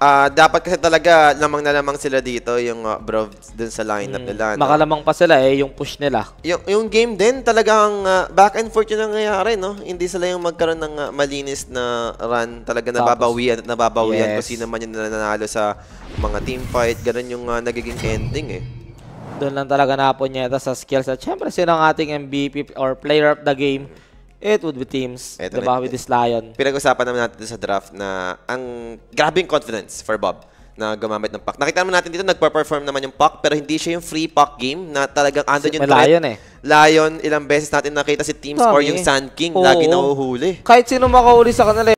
Ah, dapat kasi talaga lamang na lamang sila dito yung uh, bro dun sa lineup nila. no? Makalamang pa sila eh, yung push nila. Yung, yung game din talagang ah, back and forth yung nangyayari, no? Hindi sila yung magkaroon ng ah, malinis na run. Talaga nababawian at nababawian kung Yes. sino man yung nananalo sa mga team fight. Ganun yung ah, nagiging ending eh. Doon lang talaga naponyeta sa skills. At syempre, sino ang ating MVP or player of the game? It would be teams. Eto diba? na- With this Lion. Pinag-usapan naman natin sa draft na ang grabing confidence for Bob na gumamit ng puck. Nakita naman natin dito, nagpa-perform naman yung puck, pero hindi siya yung free puck game na talagang andun yung threat. Lion eh. Lion, ilang beses natin nakita si Teams Dami or yung eh. Sand King, Oo. lagi nahuhuli. Kahit sino makauli sa kanila